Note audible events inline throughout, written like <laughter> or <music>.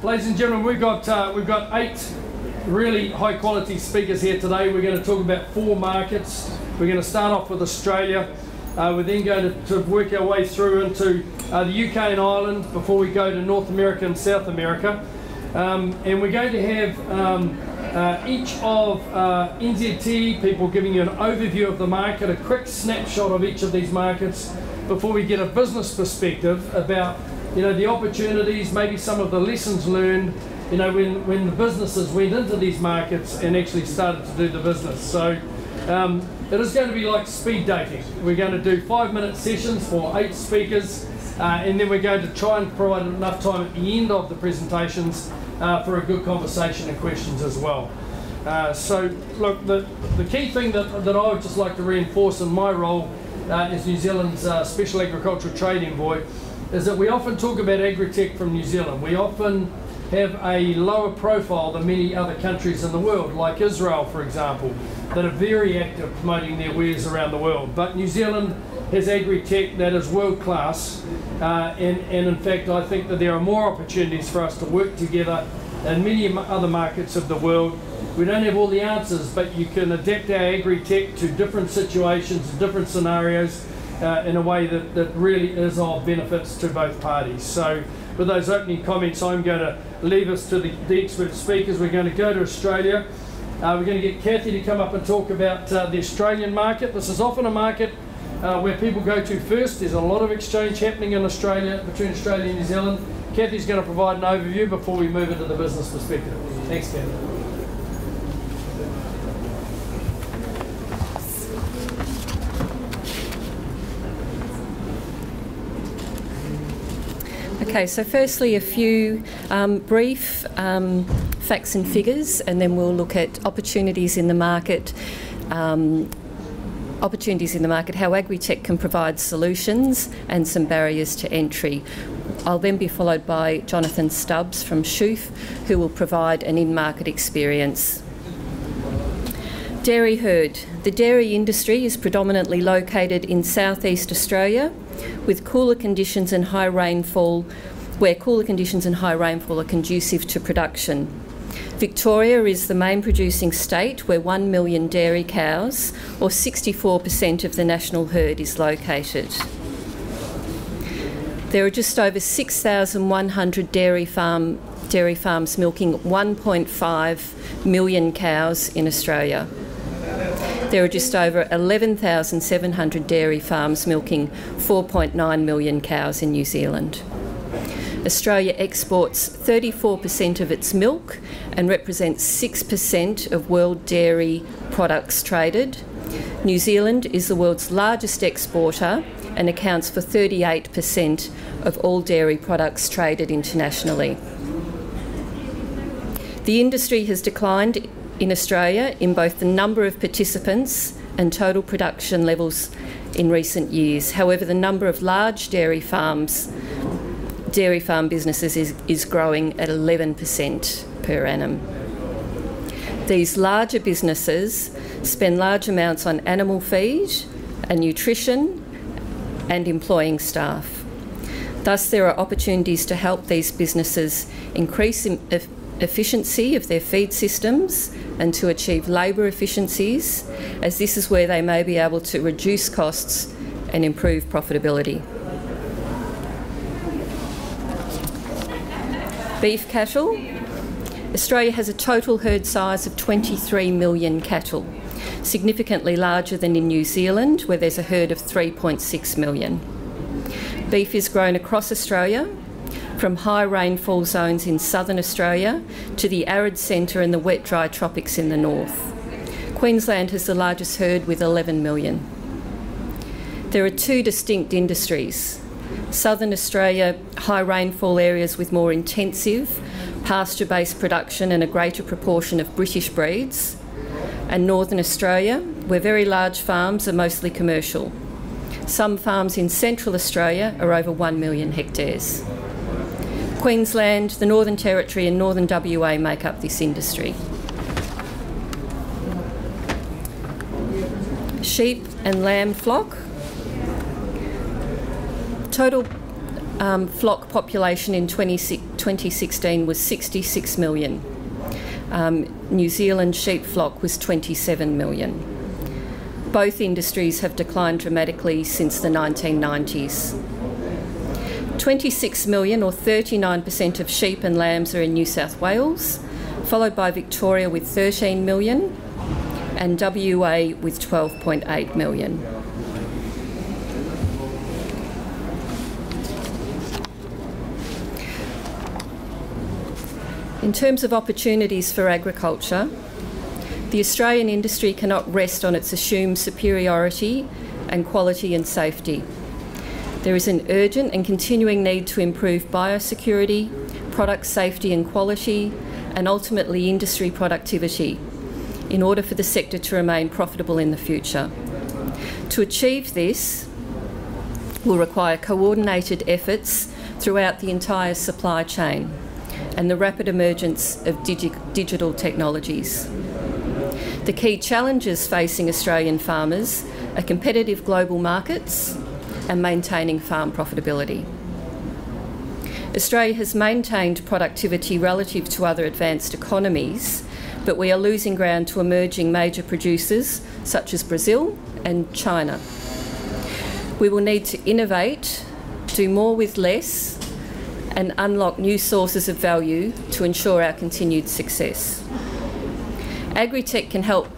Ladies and gentlemen, we've got uh, we've got eight really high quality speakers here today. We're going to talk about four markets. We're going to start off with Australia. Uh, we're then going to, to, work our way through into uh, the UK and Ireland before we go to North America and South America. Um, and we're going to have um, uh, each of uh, NZT people giving you an overview of the market, a quick snapshot of each of these markets before we get a business perspective about you know, the opportunities, maybe some of the lessons learned, you know, when, when the businesses went into these markets and actually started to do the business. So um, it is going to be like speed dating. We're going to do five minute sessions for eight speakers, uh, and then we're going to try and provide enough time at the end of the presentations uh, for a good conversation and questions as well. Uh, so, look, the, the key thing that, that I would just like to reinforce in my role uh, as New Zealand's uh, Special Agricultural Trade Envoy is that we often talk about agri-tech from New Zealand. We often have a lower profile than many other countries in the world, like Israel, for example, that are very active promoting their wares around the world. But New Zealand has agri-tech that is world class, uh, and, and in fact, I think that there are more opportunities for us to work together in many other markets of the world. We don't have all the answers, but you can adapt our agri-tech to different situations, different scenarios, uh, in a way that, that really is of benefits to both parties. So with those opening comments, I'm going to leave us to the, the expert speakers. We're going to go to Australia. Uh, we're going to get Cathy to come up and talk about uh, the Australian market. This is often a market uh, where people go to first. There's a lot of exchange happening in Australia, between Australia and New Zealand. Cathy's going to provide an overview before we move into the business perspective. Thanks, Cathy. Okay, so firstly, a few um, brief um, facts and figures, and then we'll look at opportunities in the market. Um, opportunities in the market, how agri-tech can provide solutions and some barriers to entry. I'll then be followed by Jonathan Stubbs from Shoof, who will provide an in-market experience. Dairy herd. The dairy industry is predominantly located in southeast Australia with cooler conditions and high rainfall, where cooler conditions and high rainfall are conducive to production. Victoria is the main producing state where 1 million dairy cows, or 64% of the national herd, is located. There are just over 6,100 dairy farm dairy farms milking 1.5 million cows in Australia. There are just over 11,700 dairy farms milking 4.9 million cows in New Zealand. Australia exports 34% of its milk and represents 6% of world dairy products traded. New Zealand is the world's largest exporter and accounts for 38% of all dairy products traded internationally. The industry has declined in Australia in both the number of participants and total production levels in recent years. However, the number of large dairy farms, dairy farm businesses is, is growing at 11% per annum. These larger businesses spend large amounts on animal feed and nutrition and employing staff. Thus, there are opportunities to help these businesses increase efficiency of their feed systems and to achieve labour efficiencies, as this is where they may be able to reduce costs and improve profitability. Beef cattle. Australia has a total herd size of 23 million cattle, significantly larger than in New Zealand, where there's a herd of 3.6 million. Beef is grown across Australia from high rainfall zones in southern Australia to the arid centre and the wet dry tropics in the north. Queensland has the largest herd with 11 million. There are two distinct industries. Southern Australia, high rainfall areas with more intensive pasture based production and a greater proportion of British breeds, and Northern Australia, where very large farms are mostly commercial. Some farms in Central Australia are over 1 million hectares. Queensland, the Northern Territory, and Northern WA make up this industry. Sheep and lamb flock. Total um, flock population in 20, 2016 was 66 million. Um, New Zealand sheep flock was 27 million. Both industries have declined dramatically since the 1990s. 26 million, or 39% of sheep and lambs, are in New South Wales, followed by Victoria with 13 million and WA with 12.8 million. In terms of opportunities for agriculture, the Australian industry cannot rest on its assumed superiority and quality and safety. There is an urgent and continuing need to improve biosecurity, product safety and quality, and ultimately industry productivity in order for the sector to remain profitable in the future. To achieve this will require coordinated efforts throughout the entire supply chain and the rapid emergence of digi digital technologies. The key challenges facing Australian farmers are competitive global markets and maintaining farm profitability. Australia has maintained productivity relative to other advanced economies, but we are losing ground to emerging major producers such as Brazil and China. We will need to innovate, do more with less, and unlock new sources of value to ensure our continued success. Agritech can help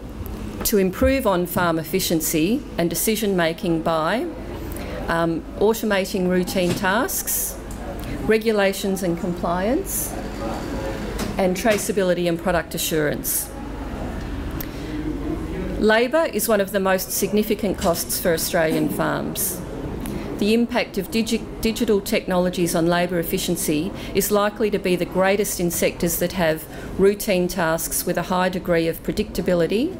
to improve on farm efficiency and decision making by um, automating routine tasks, regulations and compliance, and traceability and product assurance. Labour is one of the most significant costs for Australian farms. The impact of digi digital technologies on labour efficiency is likely to be the greatest in sectors that have routine tasks with a high degree of predictability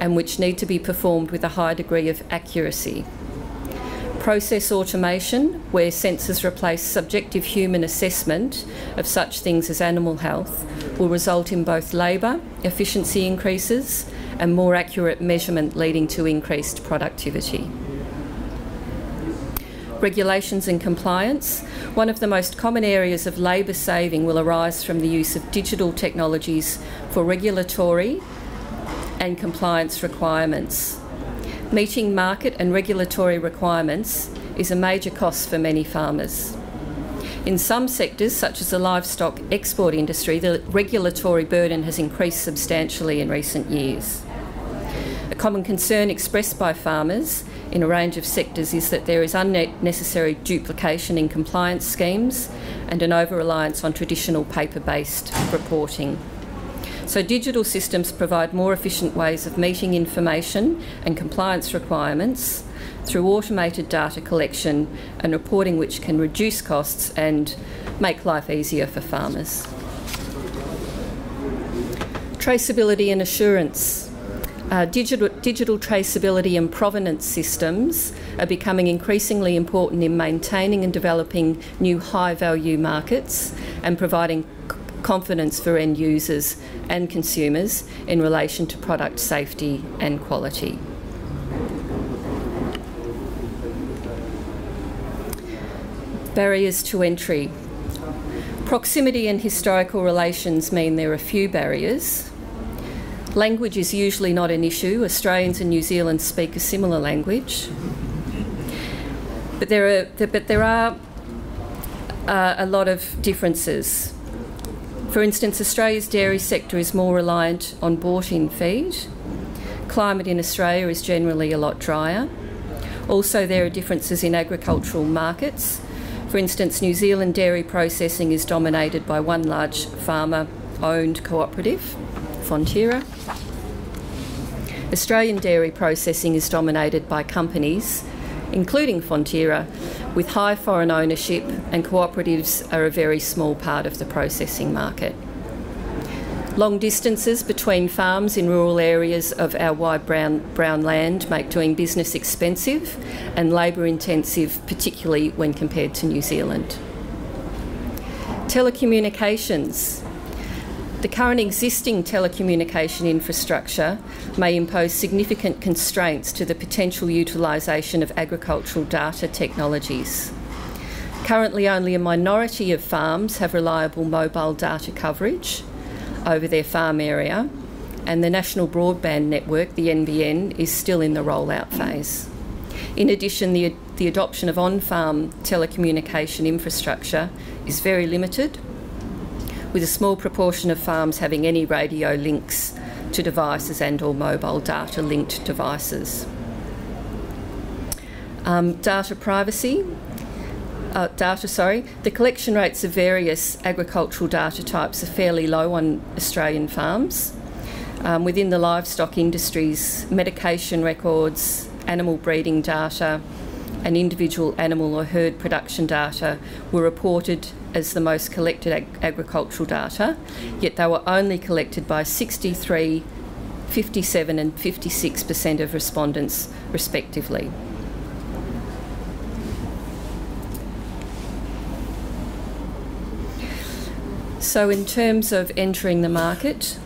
and which need to be performed with a high degree of accuracy. Process automation, where sensors replace subjective human assessment of such things as animal health, will result in both labour efficiency increases and more accurate measurement leading to increased productivity regulations and compliance, one of the most common areas of labour saving will arise from the use of digital technologies for regulatory and compliance requirements. Meeting market and regulatory requirements is a major cost for many farmers. In some sectors, such as the livestock export industry, the regulatory burden has increased substantially in recent years. A common concern expressed by farmers in a range of sectors is that there is unnecessary duplication in compliance schemes and an over reliance on traditional paper based reporting. So, digital systems provide more efficient ways of meeting information and compliance requirements through automated data collection and reporting, which can reduce costs and make life easier for farmers. Traceability and assurance. Uh, digital, digital traceability and provenance systems are becoming increasingly important in maintaining and developing new high value markets and providing confidence for end users and consumers in relation to product safety and quality. Barriers to entry. Proximity and historical relations mean there are few barriers, Language is usually not an issue. Australians and New Zealand speak a similar language. But there are, but there are uh, a lot of differences. For instance, Australia's dairy sector is more reliant on bought in feed. Climate in Australia is generally a lot drier. Also, there are differences in agricultural markets. For instance, New Zealand dairy processing is dominated by one large farmer owned cooperative. Fonterra. Australian dairy processing is dominated by companies, including Fonterra, with high foreign ownership, and cooperatives are a very small part of the processing market. Long distances between farms in rural areas of our wide brown, brown land make doing business expensive and labour intensive, particularly when compared to New Zealand. Telecommunications the current existing telecommunication infrastructure may impose significant constraints to the potential utilisation of agricultural data technologies. Currently, only a minority of farms have reliable mobile data coverage over their farm area, and the National Broadband Network, the NBN, is still in the rollout phase. In addition, the, the adoption of on farm telecommunication infrastructure is very limited, with a small proportion of farms having any radio links to devices and or mobile data linked devices. Um, data privacy. Uh, data, sorry. The collection rates of various agricultural data types are fairly low on Australian farms. Um, within the livestock industries, medication records, animal breeding data, and individual animal or herd production data were reported as the most collected ag agricultural data, yet they were only collected by 63, 57, and 56% of respondents, respectively. So, in terms of entering the market,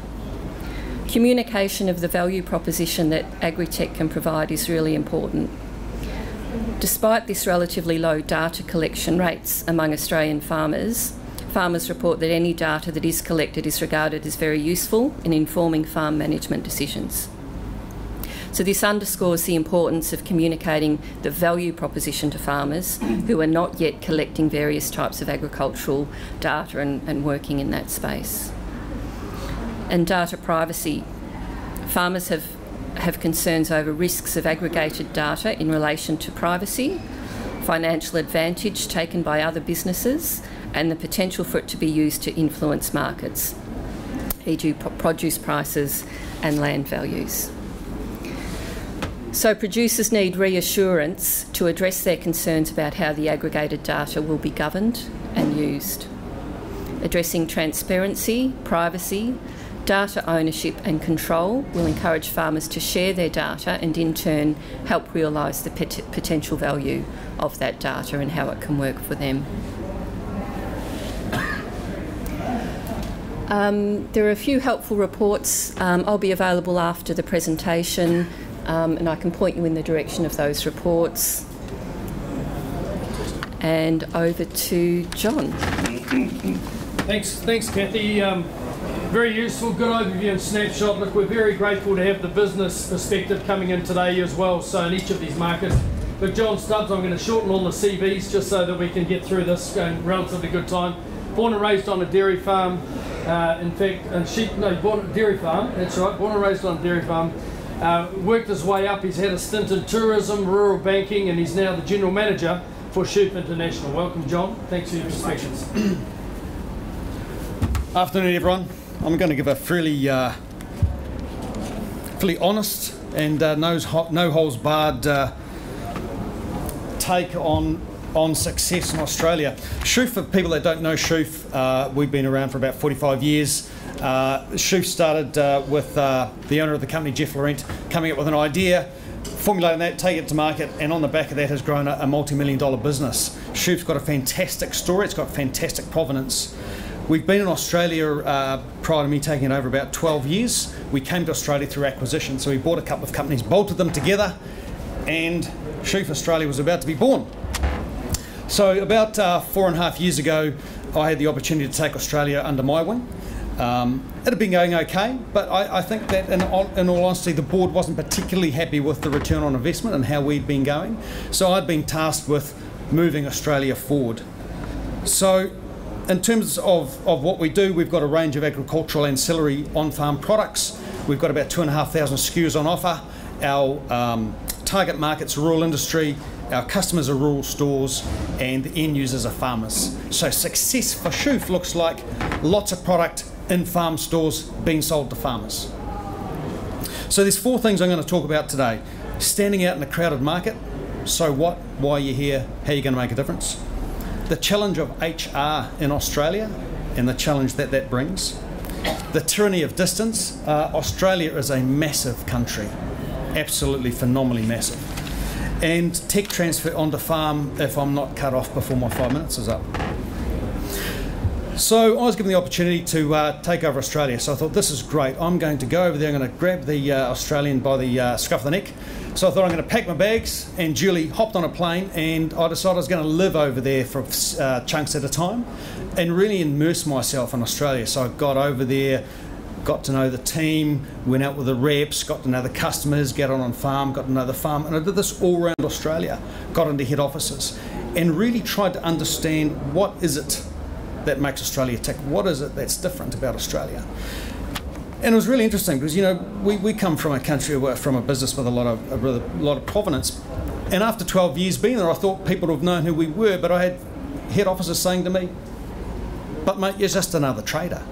communication of the value proposition that Agritech can provide is really important. Despite this relatively low data collection rates among Australian farmers, farmers report that any data that is collected is regarded as very useful in informing farm management decisions. So, this underscores the importance of communicating the value proposition to farmers who are not yet collecting various types of agricultural data and, and working in that space. And data privacy. Farmers have, have concerns over risks of aggregated data in relation to privacy, financial advantage taken by other businesses, and the potential for it to be used to influence markets, e.g., produce prices and land values. So producers need reassurance to address their concerns about how the aggregated data will be governed and used. Addressing transparency, privacy, data ownership and control will encourage farmers to share their data and in turn help realise the pot potential value of that data and how it can work for them. Um, there are a few helpful reports. Um, I'll be available after the presentation um, and I can point you in the direction of those reports. And over to John. Thanks, thanks, Cathy. Very useful, good overview and snapshot. Look, we're very grateful to have the business perspective coming in today as well. So in each of these markets, but John Stubbs, I'm going to shorten all the CVs just so that we can get through this in relatively good time. Born and raised on a dairy farm, uh, in fact, and sheep, no, born dairy farm, that's right, born and raised on a dairy farm. Uh, worked his way up. He's had a stint in tourism, rural banking, and he's now the general manager for Shoof International. Welcome, John. Thanks for your perspectives. Afternoon, everyone. I'm going to give a fairly, uh, fairly honest and uh, no, no holes barred uh, take on on success in Australia. Shoof, for people that don't know Shoof, uh, we've been around for about 45 years. Uh, Shoof started uh, with uh, the owner of the company, Jeff Laurent, coming up with an idea, formulating that, taking it to market, and on the back of that has grown a, a multi-million dollar business. Shoof's got a fantastic story. It's got fantastic provenance. We've been in Australia uh, prior to me taking it over about 12 years. We came to Australia through acquisition, so we bought a couple of companies, bolted them together, and Shoof Australia was about to be born. So about uh, four and a half years ago, I had the opportunity to take Australia under my wing. Um, it had been going okay, but I, I think that in all, in all, honesty, the board wasn't particularly happy with the return on investment and how we'd been going. So I'd been tasked with moving Australia forward. So, in terms of, of what we do, we've got a range of agricultural ancillary on farm products. We've got about two and a half thousand SKUs on offer. Our um, target markets rural industry, our customers are rural stores, and the end users are farmers. So, success for Shoof looks like lots of product in farm stores being sold to farmers. So there's four things I'm going to talk about today. Standing out in a crowded market, so what, why you're here, how you're going to make a difference. The challenge of HR in Australia and the challenge that that brings. The tyranny of distance. Uh, Australia is a massive country, absolutely phenomenally massive. And tech transfer onto farm if I'm not cut off before my five minutes is up. So I was given the opportunity to uh, take over Australia. So I thought this is great. I'm going to go over there. I'm going to grab the uh, Australian by the uh, scruff of the neck. So I thought I'm going to pack my bags. And Julie hopped on a plane, and I decided I was going to live over there for uh, chunks at a time, and really immerse myself in Australia. So I got over there. Got to know the team, went out with the reps, got to know the customers, get on on farm, got to know the farm, and I did this all around Australia. Got into head offices, and really tried to understand what is it that makes Australia tick? What is it that's different about Australia? And it was really interesting because you know we, we come from a country from a business with a lot of a, a lot of provenance, and after 12 years being there, I thought people would have known who we were, but I had head officers saying to me, "But mate, you're just another trader."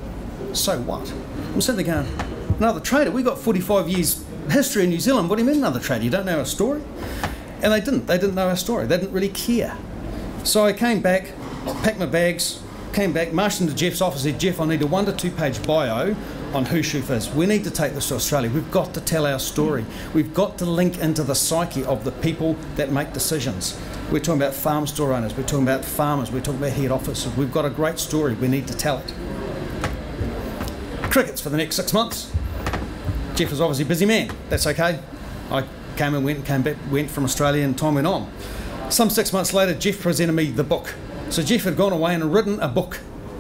So what? I'm sitting there going, "Another trader? We got 45 years history in New Zealand. What do you mean another trader? You don't know our story?" And they didn't. They didn't know our story. They didn't really care. So I came back, packed my bags, came back, marched into Jeff's office, said, Jeff, I need a one to two page bio on who Shoof is. We need to take this to Australia. We've got to tell our story. We've got to link into the psyche of the people that make decisions. We're talking about farm store owners, we're talking about farmers, we're talking about head officers. We've got a great story. We need to tell it. Crickets for the next six months. Jeff was obviously a busy man. That's okay. I came and went, and came back, went from Australia, and time went on. Some six months later, Jeff presented me the book so Jeff had gone away and written a book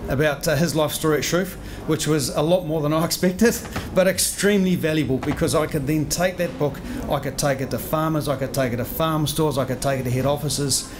about uh, his life story at Shoof, which was a lot more than I <laughs> expected, but extremely valuable because I could then take that book, I could take it to farmers, I could take it to farm stores, I could take it to head offices,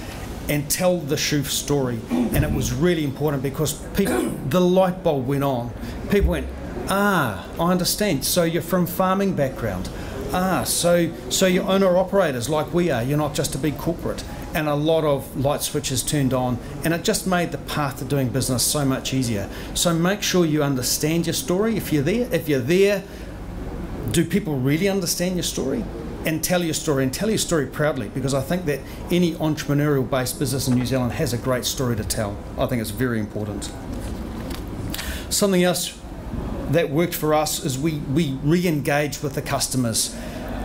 and tell the Shoof story. And it was really important because people, <coughs> the light bulb went on. People went, ah, I understand. So you're from farming background. Ah, so so you're owner operators like we are. You're not just a big corporate and a lot of light switches turned on, and it just made the path to doing business so much easier. So make sure you understand your story if you're there. If you're there, do people really understand your story? And tell your story and tell your story proudly because I think that any entrepreneurial based business in New Zealand has a great story to tell. I think it's very important. Something else that worked for us is we, we re engage with the customers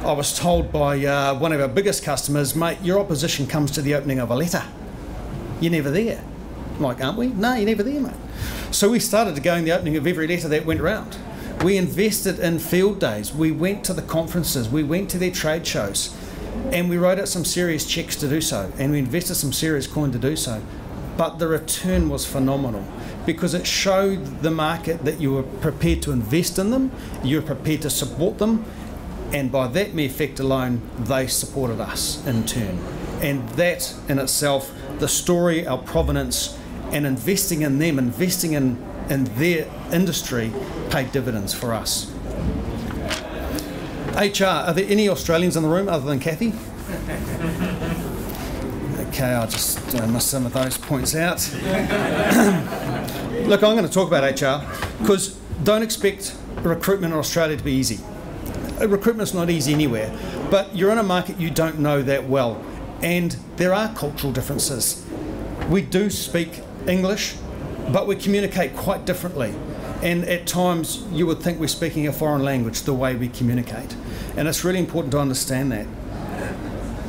I was told by uh, one of our biggest customers, mate, your opposition comes to the opening of a letter. You're never there. I'm like, aren't we? No, you're never there, mate. So we started to go in the opening of every letter that went around. We invested in field days. We went to the conferences. We went to their trade shows. And we wrote out some serious checks to do so. And we invested some serious coin to do so. But the return was phenomenal because it showed the market that you were prepared to invest in them, you were prepared to support them, and by that mere fact alone, they supported us in turn. And that in itself, the story, our provenance, and investing in them, investing in, in their industry, paid dividends for us. HR, are there any Australians in the room other than Cathy? <laughs> Okay, I'll just uh, miss some of those points out. <coughs> Look, I'm going to talk about HR because don't expect recruitment in Australia to be easy. Uh, recruitment's not easy anywhere, but you're in a market you don't know that well, and there are cultural differences. We do speak English, but we communicate quite differently. And at times, you would think we're speaking a foreign language the way we communicate. And it's really important to understand that.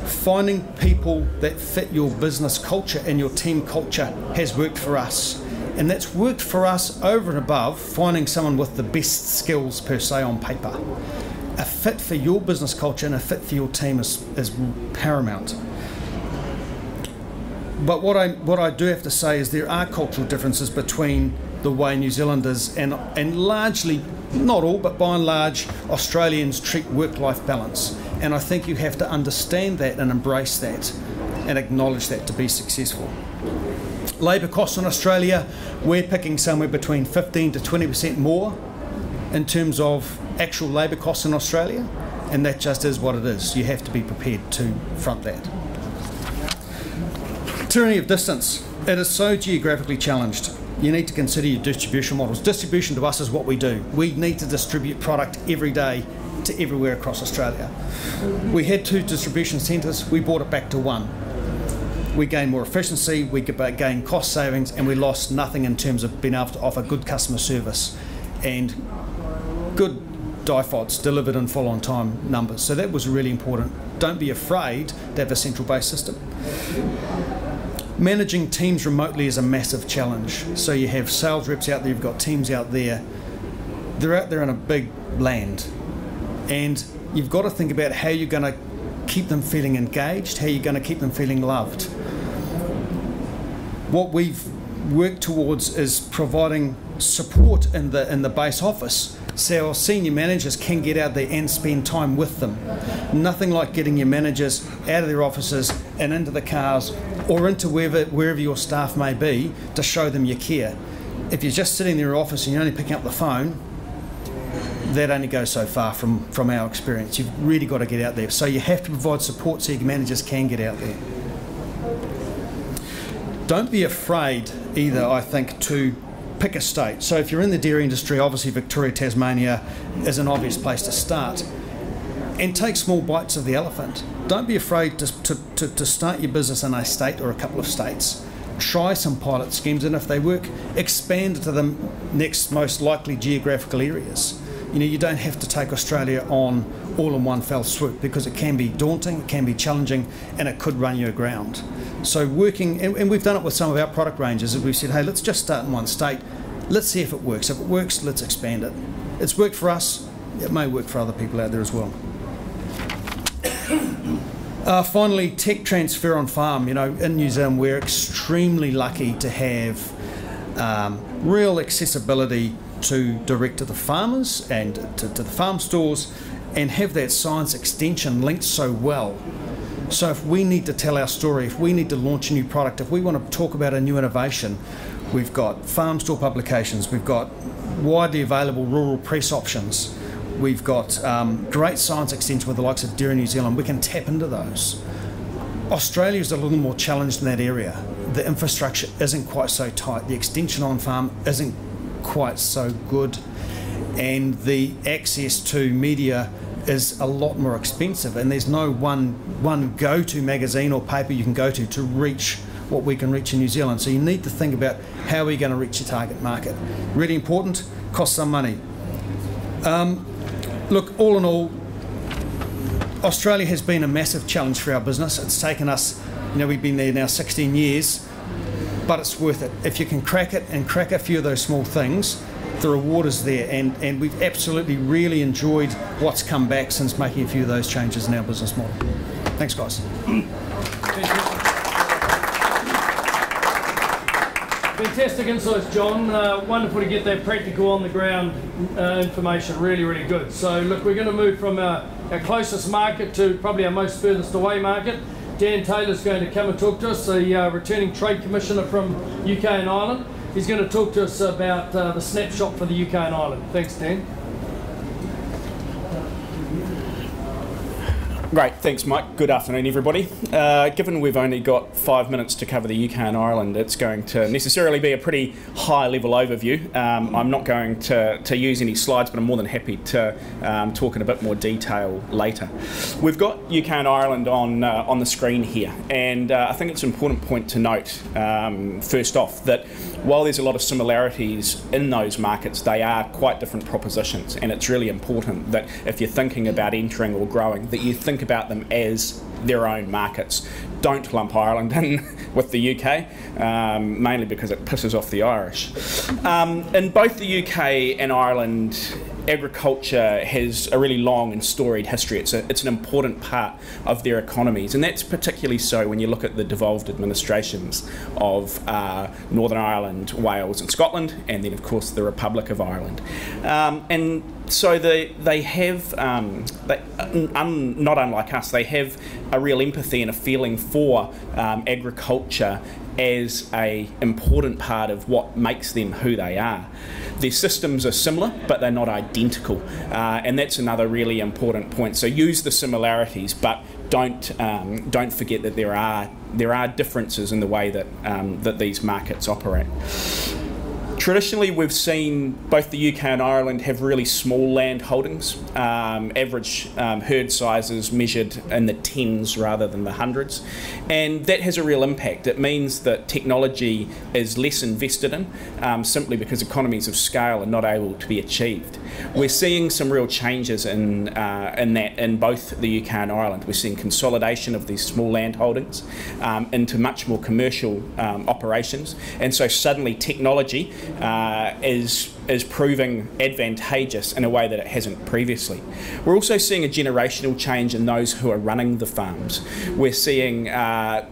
Finding people that fit your business culture and your team culture has worked for us. And that's worked for us over and above finding someone with the best skills per se on paper a fit for your business culture and a fit for your team is, is paramount. But what I what I do have to say is there are cultural differences between the way New Zealanders and and largely not all but by and large Australians treat work-life balance. And I think you have to understand that and embrace that and acknowledge that to be successful. Labour costs in Australia, we're picking somewhere between 15 to 20% more in terms of actual labour costs in Australia, and that just is what it is. You have to be prepared to front that. Tyranny of distance. It is so geographically challenged. You need to consider your distribution models. Distribution to us is what we do. We need to distribute product every day to everywhere across Australia. We had two distribution centres, we brought it back to one. We gained more efficiency, we gained cost savings, and we lost nothing in terms of being able to offer good customer service and good DIFOTs delivered in full on time numbers. So that was really important. Don't be afraid to have a central based system. Managing teams remotely is a massive challenge. So you have sales reps out there, you've got teams out there. They're out there in a big land, and you've got to think about how you're going to keep them feeling engaged, how you're going to keep them feeling loved. What we've worked towards is providing support in the in the base office so our senior managers can get out there and spend time with them. Nothing like getting your managers out of their offices and into the cars or into wherever, wherever your staff may be to show them you care. If you're just sitting in your office and you're only picking up the phone, that only goes so far from, from our experience. You've really got to get out there. So you have to provide support so your managers can get out there. Don't be afraid either, I think, to pick a state. So if you're in the dairy industry, obviously Victoria, Tasmania is an obvious place to start. And take small bites of the elephant. Don't be afraid to, to, to, to start your business in a state or a couple of states. Try some pilot schemes, and if they work, expand to the next most likely geographical areas. You know, you don't have to take Australia on all in one fell swoop because it can be daunting, it can be challenging, and it could run you aground. So working, and, and we've done it with some of our product ranges. We've said, hey, let's just start in one state. Let's see if it works. If it works, let's expand it. It's worked for us. It may work for other people out there as well. <coughs> Uh, finally, tech transfer on farm. You know, in New Zealand, we're extremely lucky to have um, real accessibility to direct to the farmers and to, to the farm stores and have that science extension linked so well. So if we need to tell our story, if we need to launch a new product, if we want to talk about a new innovation, we've got farm store publications, we've got widely available rural press options, we've got um, great science extension with the likes of Dairy New Zealand. We can tap into those. Australia is a little more challenged in that area. The infrastructure isn't quite so tight. The extension on farm isn't quite so good, and the access to media is a lot more expensive. And there's no one one go-to magazine or paper you can go to to reach what we can reach in New Zealand. So you need to think about how are you going to reach your target market. Really important. Cost some money. Um, look, all in all, Australia has been a massive challenge for our business. It's taken us, you know, we've been there now 16 years but it's worth it. If you can crack it and crack a few of those small things, the reward is there. And, and we've absolutely really enjoyed what's come back since making a few of those changes in our business model. Thanks, guys. Fantastic insights, John. Uh, wonderful to get that practical on the ground uh, information. Really, really good. So, look, we're going to move from our, our closest market to probably our most furthest away market. Dan Taylor's going to come and talk to us, the uh, returning Trade Commissioner from UK and Ireland. He's going to talk to us about uh, the snapshot for the UK and Ireland. Thanks, Dan. Great, thanks, Mike. Good afternoon, everybody. Uh, given we've only got five minutes to cover the UK and Ireland, it's going to necessarily be a pretty high level overview. Um, I'm not going to, to use any slides, but I'm more than happy to um, talk in a bit more detail later. We've got UK and Ireland on, uh, on the screen here, and uh, I think it's an important point to note, um, first off, that while there's a lot of similarities in those markets, they are quite different propositions, and it's really important that if you're thinking about entering or growing, that you think think about them as their own markets. Don't lump Ireland in <laughs> with the UK, um, mainly because it pisses off the Irish. Um, in both the UK and Ireland, agriculture has a really long and storied history. It's, a, it's an important part of their economies, and that's particularly so when you look at the devolved administrations of uh, Northern Ireland, Wales, and Scotland, and then, of course, the Republic of Ireland. Um, and so they they have um, they, un, not unlike us, they have a real empathy and a feeling for um, agriculture as a important part of what makes them who they are. Their systems are similar, but they're not identical, uh, and that's another really important point. So use the similarities, but don't um, don't forget that there are there are differences in the way that um, that these markets operate. Traditionally, we've seen both the UK and Ireland have really small land holdings, um, average um, herd sizes measured in the tens rather than the hundreds, and that has a real impact. It means that technology is less invested in um, simply because economies of scale are not able to be achieved. We're seeing some real changes in, uh, in that in both the UK and Ireland. We're seeing consolidation of these small land holdings um, into much more commercial um, operations, and so suddenly technology uh, is is proving advantageous in a way that it hasn't previously. We're also seeing a generational change in those who are running the farms. We're seeing uh,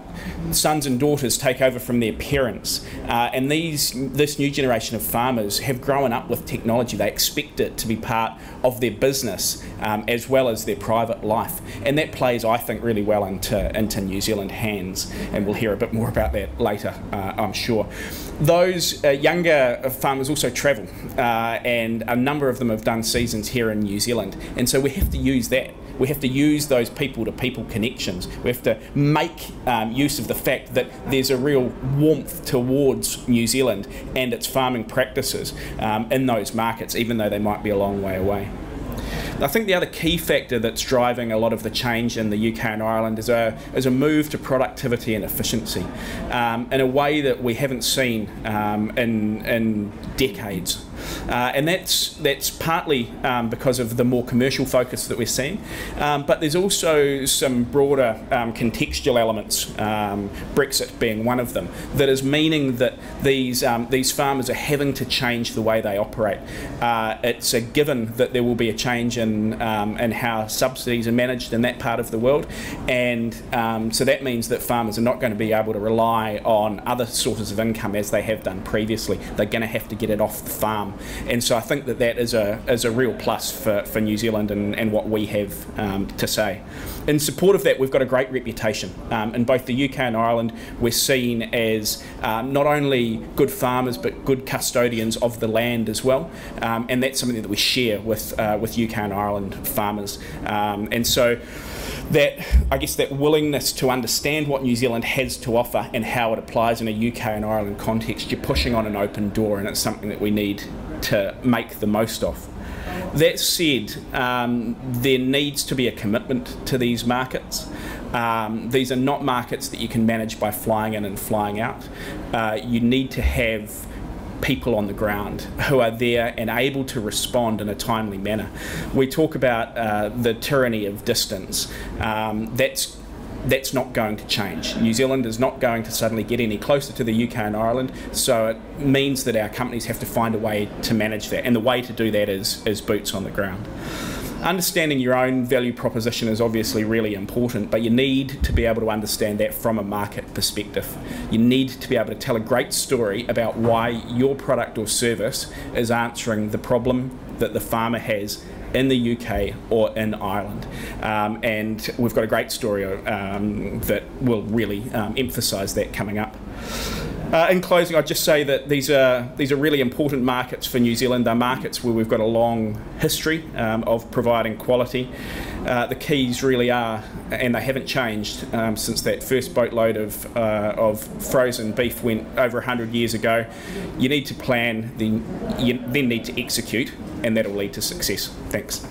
sons and daughters take over from their parents, uh, and these this new generation of farmers have grown up with technology. They expect it to be part of their business um, as well as their private life, and that plays, I think, really well into into New Zealand hands. And we'll hear a bit more about that later, uh, I'm sure. Those uh, younger farmers also travel, uh, and a number of them have done seasons here in New Zealand, and so we have to use that we have to use those people to people connections. We have to make um, use of the fact that there's a real warmth towards New Zealand and its farming practices um, in those markets, even though they might be a long way away. I think the other key factor that's driving a lot of the change in the UK and Ireland is a, is a move to productivity and efficiency um, in a way that we haven't seen um, in, in decades. Uh, and that's that's partly um, because of the more commercial focus that we're seeing, um, but there's also some broader um, contextual elements, um, Brexit being one of them, that is meaning that these um, these farmers are having to change the way they operate. Uh, it's a given that there will be a change in in how subsidies are managed in that part of the world, and so that means that farmers are not going to be able to rely on other sources of income as they have done previously. They're going to have to get it off the farm and so I think that that is a, is a real plus for, for New Zealand and, and what we have um, to say. In support of that, we've got a great reputation. Um, in both the UK and Ireland, we're seen as um, not only good farmers but good custodians of the land as well, um, and that's something that we share with, uh, with UK and Ireland farmers. Um, and so that I guess that willingness to understand what New Zealand has to offer and how it applies in a UK and Ireland context, you're pushing on an open door, and it's something that we need to make the most of. That said, um, there needs to be a commitment to these markets. Um, these are not markets that you can manage by flying in and flying out. Uh, you need to have people on the ground who are there and able to respond in a timely manner. We talk about uh, the tyranny of distance. Um, that's that's not going to change. New Zealand is not going to suddenly get any closer to the UK and Ireland, so it means that our companies have to find a way to manage that, and the way to do that is, is boots on the ground. Understanding your own value proposition is obviously really important, but you need to be able to understand that from a market perspective. You need to be able to tell a great story about why your product or service is answering the problem that the farmer has in the UK or in Ireland. Um, and we've got a great story um, that will really um, emphasise that coming up. Uh, in closing, I'd just say that these are these are really important markets for New Zealand. They're markets where we've got a long history um, of providing quality. Uh, the keys really are, and they haven't changed um, since that first boatload of uh, of frozen beef went over 100 years ago. You need to plan, then you then need to execute, and that'll lead to success. Thanks.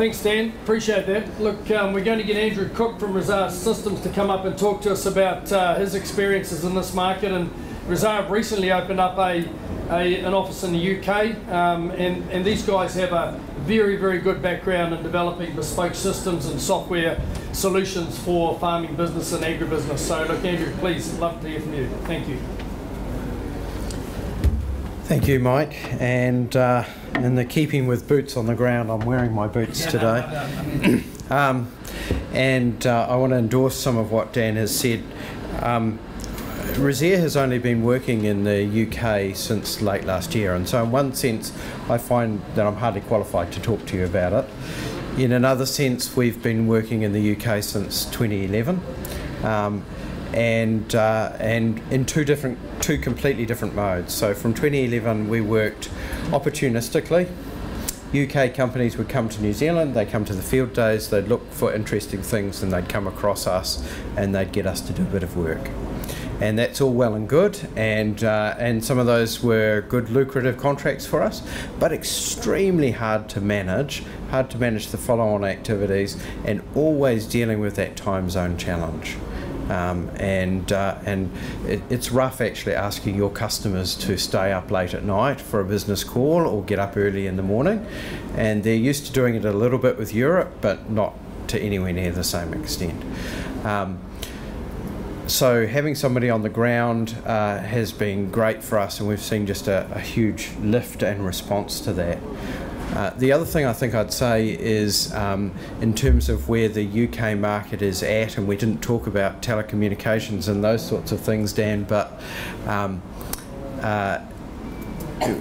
Thanks, Dan. Appreciate that. Look, um, we're going to get Andrew Cooke from Rezare Systems to come up and talk to us about uh, his experiences in this market. And Rezare recently opened up a, a, an office in the UK, um, and, and these guys have a very, very good background in developing bespoke systems and software solutions for farming business and agribusiness. So, look, Andrew, please, love to hear from you. Thank you. Thank you, Mike. And uh, in the keeping with boots on the ground, I'm wearing my boots today. <clears throat> um, and uh, I want to endorse some of what Dan has said. Um, Rezare has only been working in the UK since late last year, and so in one sense, I find that I'm hardly qualified to talk to you about it. In another sense, we've been working in the UK since 2011. Um, and uh, and in two different, two completely different modes. So from 2011, we worked opportunistically UK companies would come to New Zealand, they'd come to the field days, they'd look for interesting things, and they'd come across us and they'd get us to do a bit of work. And that's all well and good, and, uh, and some of those were good lucrative contracts for us, but extremely hard to manage, hard to manage the follow on activities, and always dealing with that time zone challenge. Um, and uh, and it, it's rough actually asking your customers to stay up late at night for a business call or get up early in the morning, and they're used to doing it a little bit with Europe, but not to anywhere near the same extent. Um, so having somebody on the ground uh, has been great for us, and we've seen just a, a huge lift and response to that. Uh, the other thing I think I'd say is um, in terms of where the UK market is at, and we didn't talk about telecommunications and those sorts of things, Dan, but um, uh,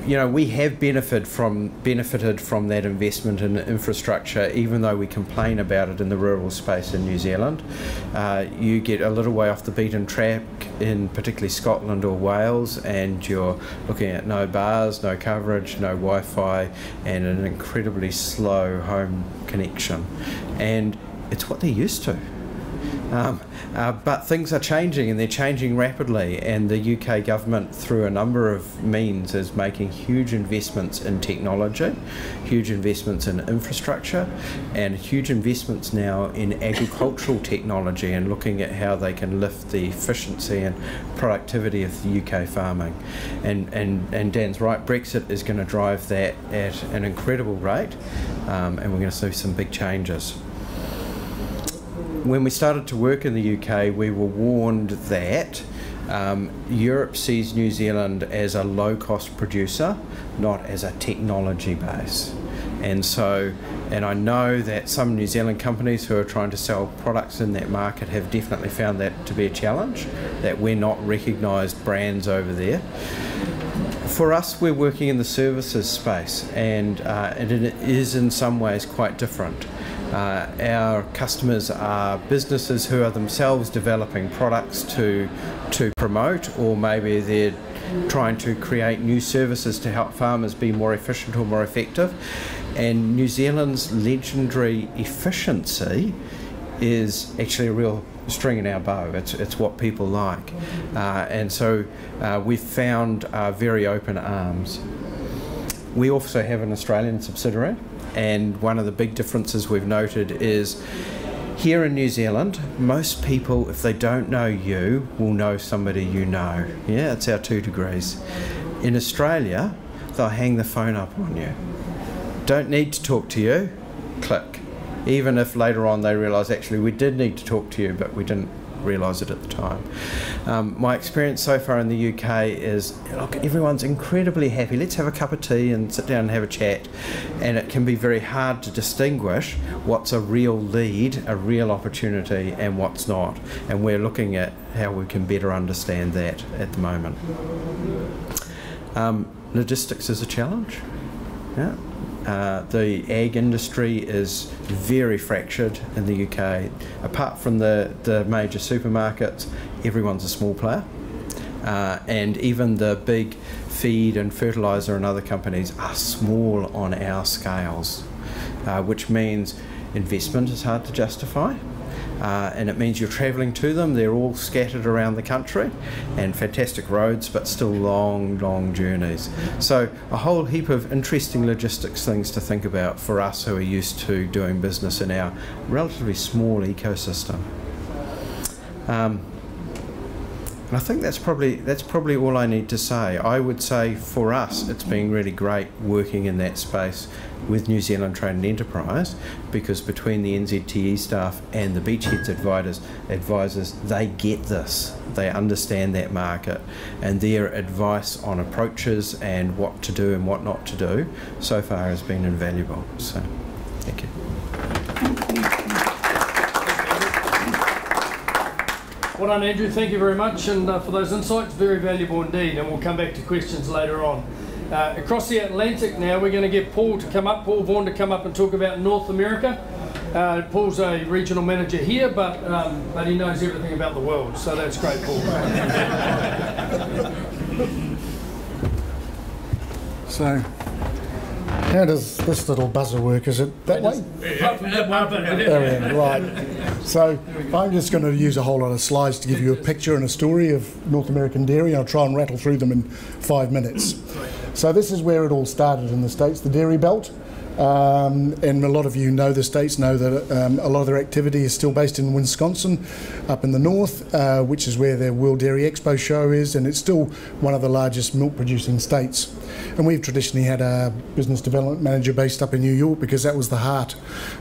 you know, we have benefited from benefited from that investment in infrastructure, even though we complain about it in the rural space in New Zealand. Uh, you get a little way off the beaten track in particularly Scotland or Wales, and you're looking at no bars, no coverage, no Wi-Fi, and an incredibly slow home connection, and it's what they're used to. Um, uh, but things are changing and they're changing rapidly, and the UK government, through a number of means, is making huge investments in technology, huge investments in infrastructure, and huge investments now in agricultural technology and looking at how they can lift the efficiency and productivity of the UK farming. And, and, and Dan's right, Brexit is going to drive that at an incredible rate, um, and we're going to see some big changes when we started to work in the UK, we were warned that um, Europe sees New Zealand as a low cost producer, not as a technology base. And so, and I know that some New Zealand companies who are trying to sell products in that market have definitely found that to be a challenge, that we're not recognised brands over there. For us, we're working in the services space, and, uh, and it is in some ways quite different. Uh, our customers are businesses who are themselves developing products to to promote, or maybe they're trying to create new services to help farmers be more efficient or more effective. And New Zealand's legendary efficiency is actually a real string in our bow. It's, it's what people like. Uh, and so uh, we've found uh, very open arms. We also have an Australian subsidiary and one of the big differences we've noted is here in New Zealand, most people, if they don't know you, will know somebody you know. Yeah, it's our two degrees. In Australia, they'll hang the phone up on you. Don't need to talk to you, click. Even if later on they realise actually we did need to talk to you, but we didn't realise it at the time. Um, my experience so far in the UK is look, everyone's incredibly happy. Let's have a cup of tea and sit down and have a chat. And it can be very hard to distinguish what's a real lead, a real opportunity, and what's not. And we're looking at how we can better understand that at the moment. Um, logistics is a challenge. Yeah. Uh, the ag industry is very fractured in the UK. Apart from the, the major supermarkets, everyone's a small player. Uh, and even the big feed and fertiliser and other companies are small on our scales, uh, which means investment is hard to justify uh, and it means you're travelling to them. They're all scattered around the country and fantastic roads, but still long, long journeys. So, a whole heap of interesting logistics things to think about for us who are used to doing business in our relatively small ecosystem. Um, and I think that's probably that's probably all I need to say. I would say for us, it's been really great working in that space with New Zealand Trade and Enterprise because between the NZTE staff and the Beachheads advisors, advisors, they get this. They understand that market, and their advice on approaches and what to do and what not to do so far has been invaluable. So, Well done, Andrew. Thank you very much, and uh, for those insights, very valuable indeed. And we'll come back to questions later on. Uh, across the Atlantic now, we're going to get Paul to come up, Paul Vaughan to come up and talk about North America. Uh, Paul's a regional manager here, but um, but he knows everything about the world, so that's great, Paul. <laughs> so, How does this little buzzer work? Is it that way? There we right. So I'm just going to use a whole lot of slides to give you a picture and a story of North American dairy. I'll try and rattle through them in five minutes. So this is where it all started in the States, the dairy belt. Um, and a lot of you know the states know that um, a lot of their activity is still based in Wisconsin, up in the north, uh, which is where their World Dairy Expo show is, and it's still one of the largest milk producing states. And we've traditionally had a business development manager based up in New York because that was the heart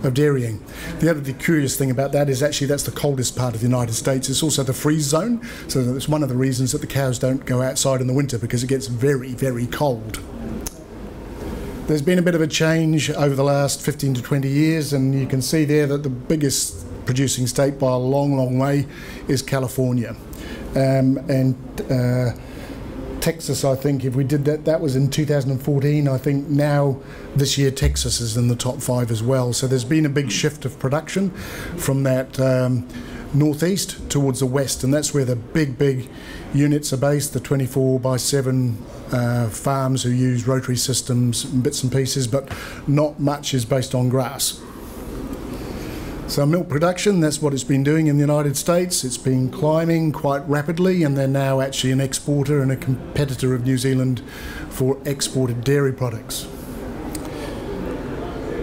of dairying. The other curious thing about that is actually that's the coldest part of the United States. It's also the freeze zone, so that's one of the reasons that the cows don't go outside in the winter because it gets very, very cold. There's been a bit of a change over the last 15 to 20 years, and you can see there that the biggest producing state by a long, long way is California. Um, and uh, Texas, I think, if we did that, that was in 2014. I think now, this year, Texas is in the top five as well. So there's been a big shift of production from that um, northeast towards the west, and that's where the big, big units are based the 24 by 7 uh, farms who use rotary systems and bits and pieces, but not much is based on grass. So milk production, that's what it's been doing in the United States. It's been climbing quite rapidly and they're now actually an exporter and a competitor of New Zealand for exported dairy products.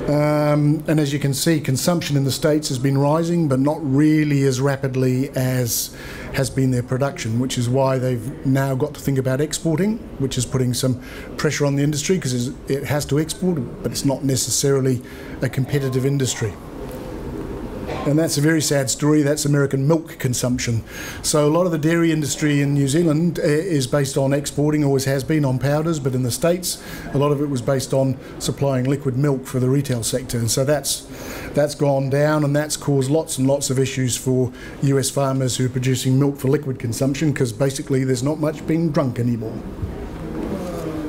Um, and as you can see, consumption in the States has been rising, but not really as rapidly as has been their production, which is why they've now got to think about exporting, which is putting some pressure on the industry because it has to export, but it's not necessarily a competitive industry. And that's a very sad story. That's American milk consumption. So a lot of the dairy industry in New Zealand eh, is based on exporting, always has been on powders, but in the States, a lot of it was based on supplying liquid milk for the retail sector. And so that's that's gone down and that's caused lots and lots of issues for US farmers who are producing milk for liquid consumption because basically there's not much being drunk anymore.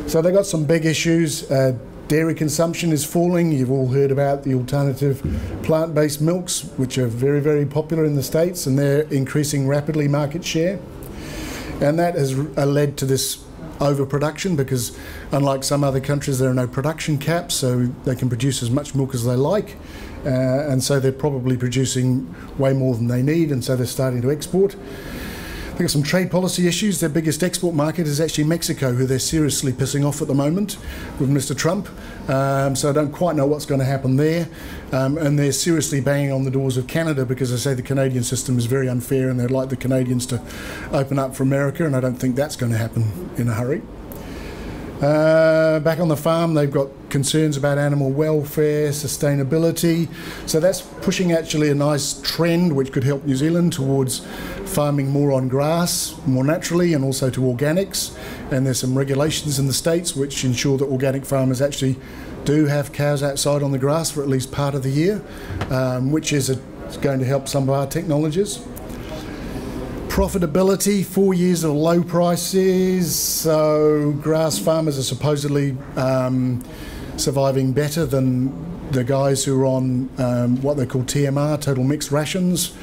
So they've got some big issues. Uh, Dairy consumption is falling. You've all heard about the alternative plant based milks, which are very, very popular in the States, and they're increasing rapidly market share. And that has uh, led to this overproduction because, unlike some other countries, there are no production caps, so they can produce as much milk as they like. Uh, and so they're probably producing way more than they need, and so they're starting to export. They've got some trade policy issues. Their biggest export market is actually Mexico, who they're seriously pissing off at the moment with Mr. Trump. Um, so I don't quite know what's going to happen there. Um, and they're seriously banging on the doors of Canada because they say the Canadian system is very unfair and they'd like the Canadians to open up for America. And I don't think that's going to happen in a hurry. Uh, back on the farm, they've got concerns about animal welfare, sustainability. So that's pushing actually a nice trend which could help New Zealand towards farming more on grass, more naturally, and also to organics. And there's some regulations in the states which ensure that organic farmers actually do have cows outside on the grass for at least part of the year, um, which is, a, going to help some of our technologies profitability, four years of low prices. So grass farmers are supposedly um, surviving better than the guys who are on um, what they call TMR, total mixed rations.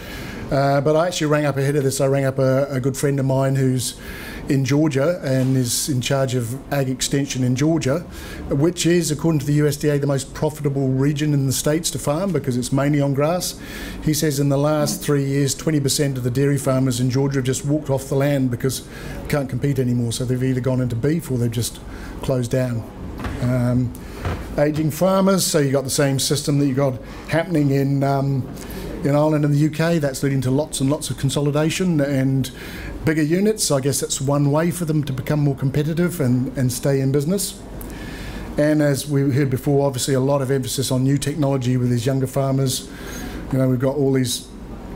Uh, but I actually rang up ahead of this. I rang up a, a good friend of mine who's in Georgia and is in charge of ag extension in Georgia, which is, according to the USDA, the most profitable region in the states to farm because it's mainly on grass. He says in the last three years, 20% of the dairy farmers in Georgia have just walked off the land because they can't compete anymore. So they've either gone into beef or they've just closed down. Um, aging farmers, so you've got the same system that you've got happening in. Um, in Ireland and the UK, that's leading to lots and lots of consolidation and bigger units. I guess that's one way for them to become more competitive and, and stay in business. And as we heard before, obviously a lot of emphasis on new technology with these younger farmers. You know, we've got all these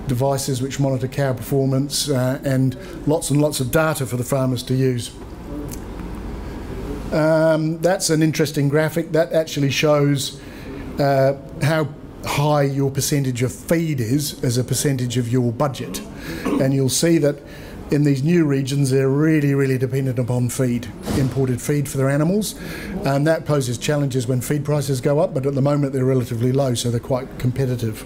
devices which monitor cow performance uh, and lots and lots of data for the farmers to use. Um, that's an interesting graphic. That actually shows uh, how high your percentage of feed is as a percentage of your budget. And you'll see that in these new regions, they're really, really dependent upon feed, imported feed for their animals. And that poses challenges when feed prices go up, but at the moment they're relatively low, so they're quite competitive.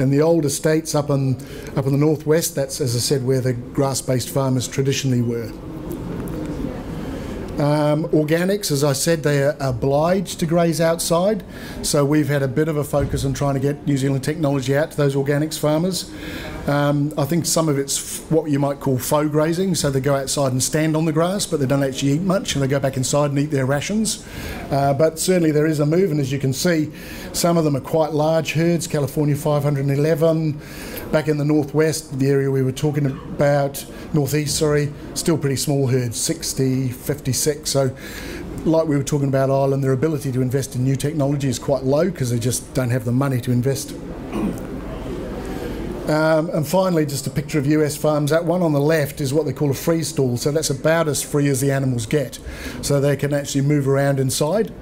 In the older states up in, up in the northwest, that's, as I said, where the grass based farmers traditionally were. Um, organics, as I said, they are obliged to graze outside. So we've had a bit of a focus on trying to get New Zealand technology out to those organics farmers. Um, I think some of it's what you might call faux grazing, so they go outside and stand on the grass, but they don't actually eat much, and they go back inside and eat their rations. Uh, but certainly there is a move, and as you can see, some of them are quite large herds. California 511, back in the northwest, the area we were talking about, northeast, sorry, still pretty small herds, 60, 56. So like we were talking about Ireland, their ability to invest in new technology is quite low because they just don't have the money to invest. Um, and finally, just a picture of US farms. That one on the left is what they call a free stall, so that's about as free as the animals get. So they can actually move around inside.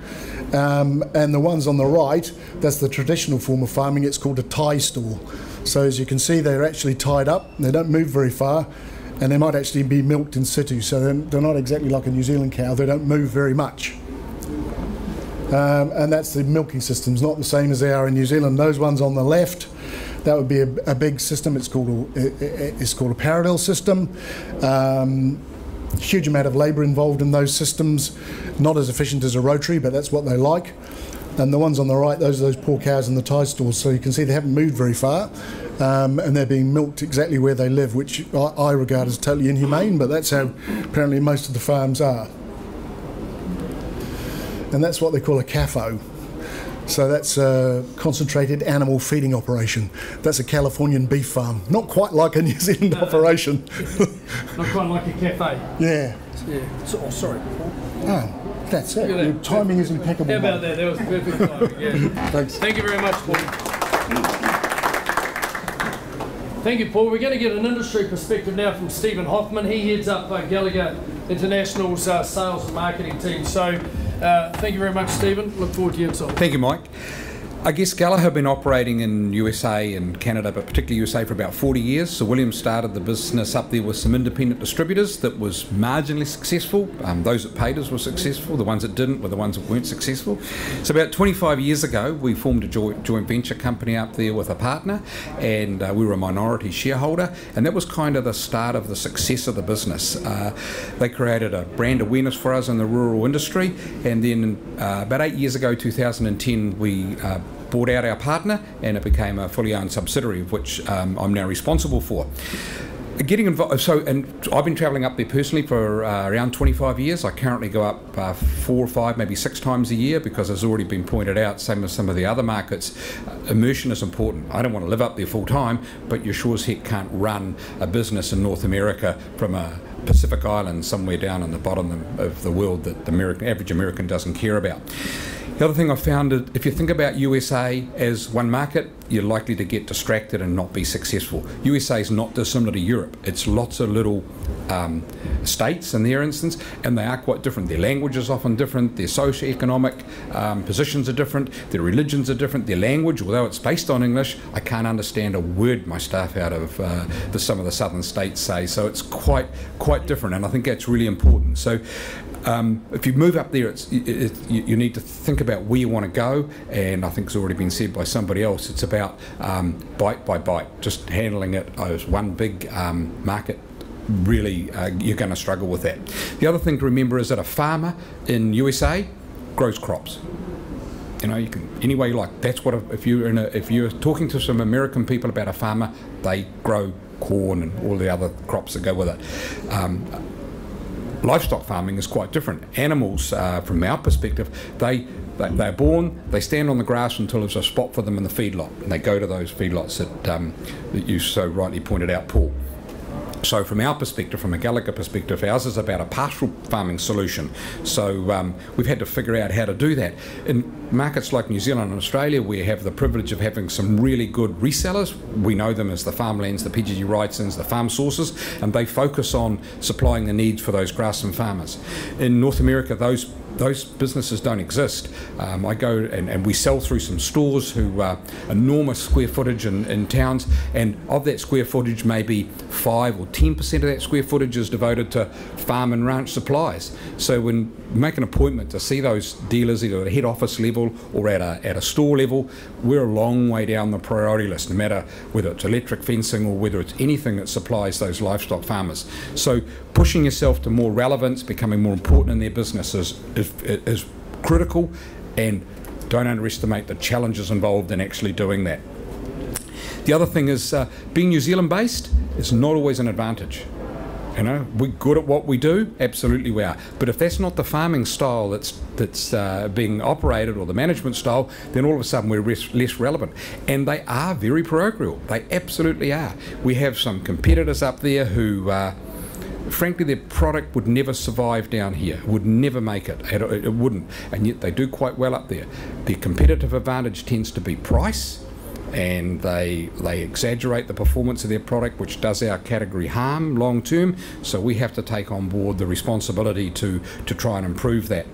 Um, and the ones on the right, that's the traditional form of farming, it's called a tie stall. So as you can see, they're actually tied up, they don't move very far, and they might actually be milked in situ. So they're, they're not exactly like a New Zealand cow, they don't move very much. Um, and that's the milking systems, not the same as they are in New Zealand. Those ones on the left, that would be a, a big system. It's called a, it's called a parallel system. Um, huge amount of labour involved in those systems. Not as efficient as a rotary, but that's what they like. And the ones on the right, those are those poor cows in the tie stalls. So you can see they haven't moved very far, um, and they're being milked exactly where they live, which I, I regard as totally inhumane. But that's how apparently most of the farms are. And that's what they call a CAFO. So that's a concentrated animal feeding operation. That's a Californian beef farm. Not quite like a <laughs> New Zealand operation. <laughs> Not quite like a cafe. yeah. Yeah. So, oh, sorry. Oh, that's it. That. Your timing is impeccable. How about that? That was perfect timing. Yeah. <laughs> Thanks. Thank you very much, Paul. Thank you, Paul. We're going to get an industry perspective now from Stephen Hoffman. He heads up uh, Gallagher International's uh, sales and marketing team. So, uh, thank you very much, Stephen. Look forward to your insight. Thank you, Mike. I guess Gallagher have been operating in USA and Canada, but particularly USA for about 40 years. So William started the business up there with some independent distributors that was marginally successful. Um, those that paid us were successful. The ones that didn't were the ones that weren't successful. So about 25 years ago, we formed a joint, joint venture company up there with a partner, and uh, we were a minority shareholder, and that was kind of the start of the success of the business. Uh, they created a brand awareness for us in the rural industry, and then uh, about eight years ago, 2010, we uh, bought out our partner and it became a fully owned subsidiary which um, I'm now responsible for. Getting involved, so and I've been travelling up there personally for uh, around 25 years. I currently go up uh, four or five, maybe six times a year because, as already been pointed out, same as some of the other markets, uh, immersion is important. I don't want to live up there full time, but you sure as heck can't run a business in North America from a Pacific island somewhere down in the bottom of the world that the American, average American doesn't care about. The other thing I found is if you think about USA as one market, you're likely to get distracted and not be successful. USA is not dissimilar to Europe. It's lots of little um, states in their instance, and they are quite different. Their language is often different, their socio-economic um, positions are different, their religions are different, their language, although it's based on English, I can't understand a word my staff out of uh, the, some of the southern states say. So it's quite quite different, and I think that's really important. So um, if you move up there, it's, it, it, you, you need to think about where you want to go, and I think it's already been said by somebody else. It's about um, bite by bite, just handling it as one big um, market. Really, uh, you're going to struggle with that. The other thing to remember is that a farmer in USA grows crops. You know, you can any way you like. That's what a, if you're in a, if you're talking to some American people about a farmer, they grow corn and all the other crops that go with it. Um, livestock farming is quite different. Animals, uh, from our perspective, they, they they're born, they stand on the grass until there's a spot for them in the feedlot, and they go to those feedlots that, um, that you so rightly pointed out, Paul. So, from our perspective, from a Gallagher perspective, ours is about a pastoral farming solution. So, um, we've had to figure out how to do that. In markets like New Zealand and Australia, we have the privilege of having some really good resellers. We know them as the Farmlands, the PGG Wrightsons, the Farm Sources, and they focus on supplying the needs for those grassland farmers. In North America, those those businesses don't exist. Um, I go and, and, we sell through some stores who are enormous square footage in, in towns, and of that square footage, maybe five or ten percent of that square footage is devoted to farm and ranch supplies. So when make an appointment to see those dealers either at a head office level or at a, at a store level, we're a long way down the priority list, no matter whether it's electric fencing or whether it's anything that supplies those livestock farmers. So pushing yourself to more relevance, becoming more important in their business is, is, is critical and don't underestimate the challenges involved in actually doing that. The other thing is uh, being New Zealand based is not always an advantage. You know, we're good at what we do, absolutely we are. But if that's not the farming style that's that's uh, being operated or the management style, then all of a sudden we're res- less relevant. And they are very parochial. They absolutely are. We have some competitors up there who. Uh, frankly, their product would never survive down here, would never make it. It wouldn't. And yet they do quite well up there. Their competitive advantage tends to be price and they they exaggerate the performance of their product, which does our category harm long term. So we have to take on board the responsibility to to try and improve that.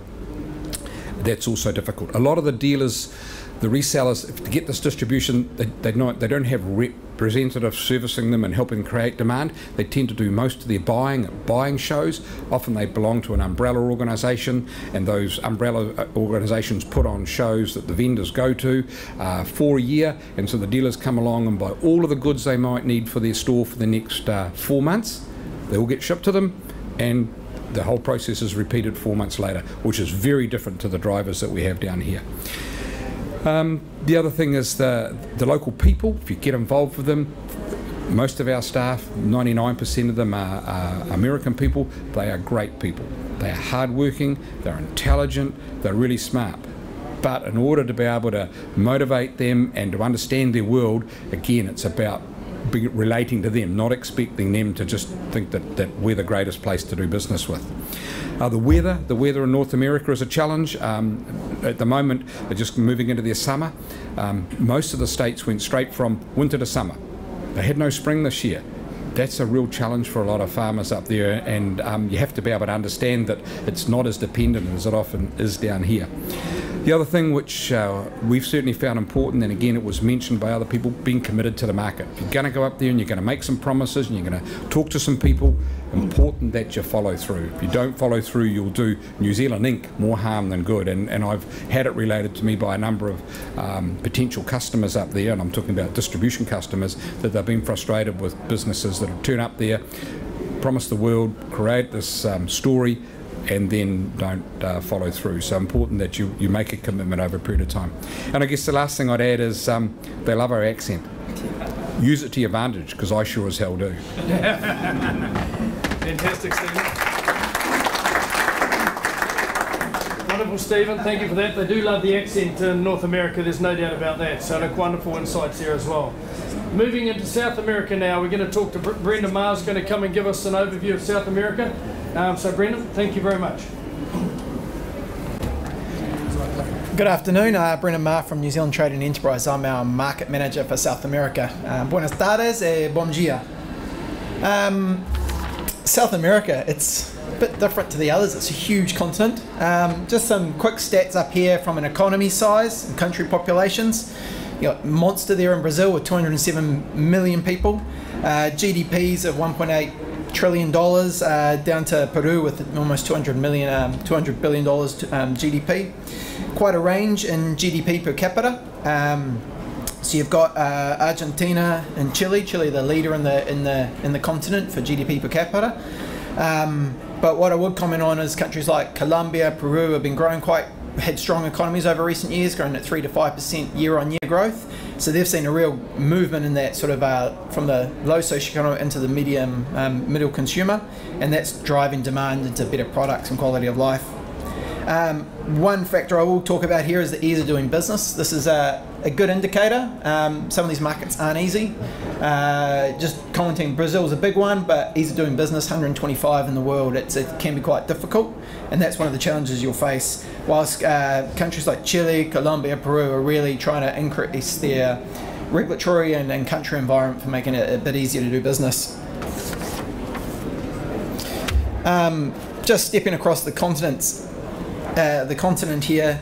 That's also difficult. A lot of the dealers the resellers to get this distribution they, they, not, they don't have representatives servicing them and helping create demand. They tend to do most of their buying at buying shows. Often they belong to an umbrella organization and those umbrella uh, organizations put on shows that the vendors go to uh, for a year and so the dealers come along and buy all of the goods they might need for their store for the next uh, four months. They all get shipped to them and the whole process is repeated four months later which is very different to the drivers that we have down here um, the other thing is the, the local people, if you get involved with them, most of our staff, 99% of them are, are, American people. They are great people. They are hardworking, they're intelligent, they're really smart. But in order to be able to motivate them and to understand their world, again, it's about relating to them, not expecting them to just think that, that we're the greatest place to do business with. Uh, the weather, the weather in North America is a challenge. Um, at the moment, they're just moving into their summer. Um, most of the states went straight from winter to summer. They had no spring this year that's a real challenge for a lot of farmers up there, and um, you have to be able to understand that it's not as dependent as it often is down here. The other thing which uh, we've certainly found important, and again it was mentioned by other people, being committed to the market. If you're going to go up there and you're going to make some promises and you're going to talk to some people, important that you follow through. If you don't follow through, you'll do New Zealand Inc. more harm than good. And, and I've had it related to me by a number of um, potential customers up there, and I'm talking about distribution customers, that they've been frustrated with businesses that have turned up there, promise the world, create this um, story, and then don't uh, follow through. So important that you, you make a commitment over a period of time. And I guess the last thing I'd add is um, they love our accent. Use it to your advantage because I sure as hell do. <laughs> Fantastic, Stephen. Wonderful, Stephen. Thank you for that. They do love the accent in North America, there's no doubt about that. So, look, wonderful insights there as well. Moving into South America now, we're going to talk to Brendan Mahar's, going to come and give us an overview of South America. Um, so, Brendan, thank you very much. Good afternoon, uh, Brendan Mahar from New Zealand Trade and Enterprise. I'm our market manager for South America. Um, buenas tardes e bom dia. Um, South America, it's a bit different to the others. It's a huge continent. Um, just some quick stats up here from an economy size and country populations. You got monster there in Brazil with 207 million people. Uh, GDPs of 1.8 trillion dollars uh, down to Peru with almost 200 million, um, 200 billion dollars um, GDP. Quite a range in GDP per capita. Um, so you've got uh, Argentina and Chile. Chile, the leader in the in the in the continent for GDP per capita. Um, but what I would comment on is countries like Colombia, Peru have been growing quite had strong economies over recent years, growing at three to five percent year-on-year growth. So they've seen a real movement in that sort of uh, from the low socioeconomic into the medium um, middle consumer, and that's driving demand into better products and quality of life. Um, one factor I will talk about here is the ease of doing business. This is a, a good indicator. Um, some of these markets aren't easy. Uh, just commenting, Brazil is a big one, but ease of doing business, 125 in the world, it can be quite difficult, and that's one of the challenges you'll face. Whilst uh, countries like Chile, Colombia, Peru are really trying to increase their regulatory and, and country environment for making it a bit easier to do business. Um, just stepping across the continents, uh, the continent here,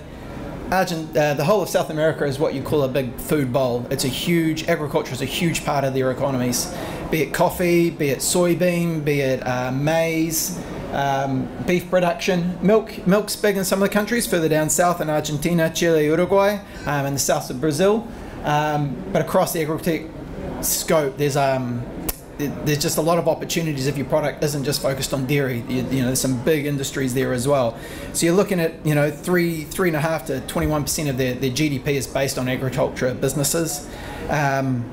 Argent, uh, the whole of South America is what you call a big food bowl. It's a huge agriculture is a huge part of their economies. be it coffee, be it soybean, be it uh, maize, um, beef production. Milk, milk's big in some of the countries further down south in Argentina, Chile, Uruguay, um, and the south of Brazil. Um, but across the agri scope, there's um, there's just a lot of opportunities if your product isn't just focused on dairy. You, you, know, there's some big industries there as well. So you're looking at, you know, three, three and a half to 21 percent of their, their GDP is based on agriculture businesses. Um,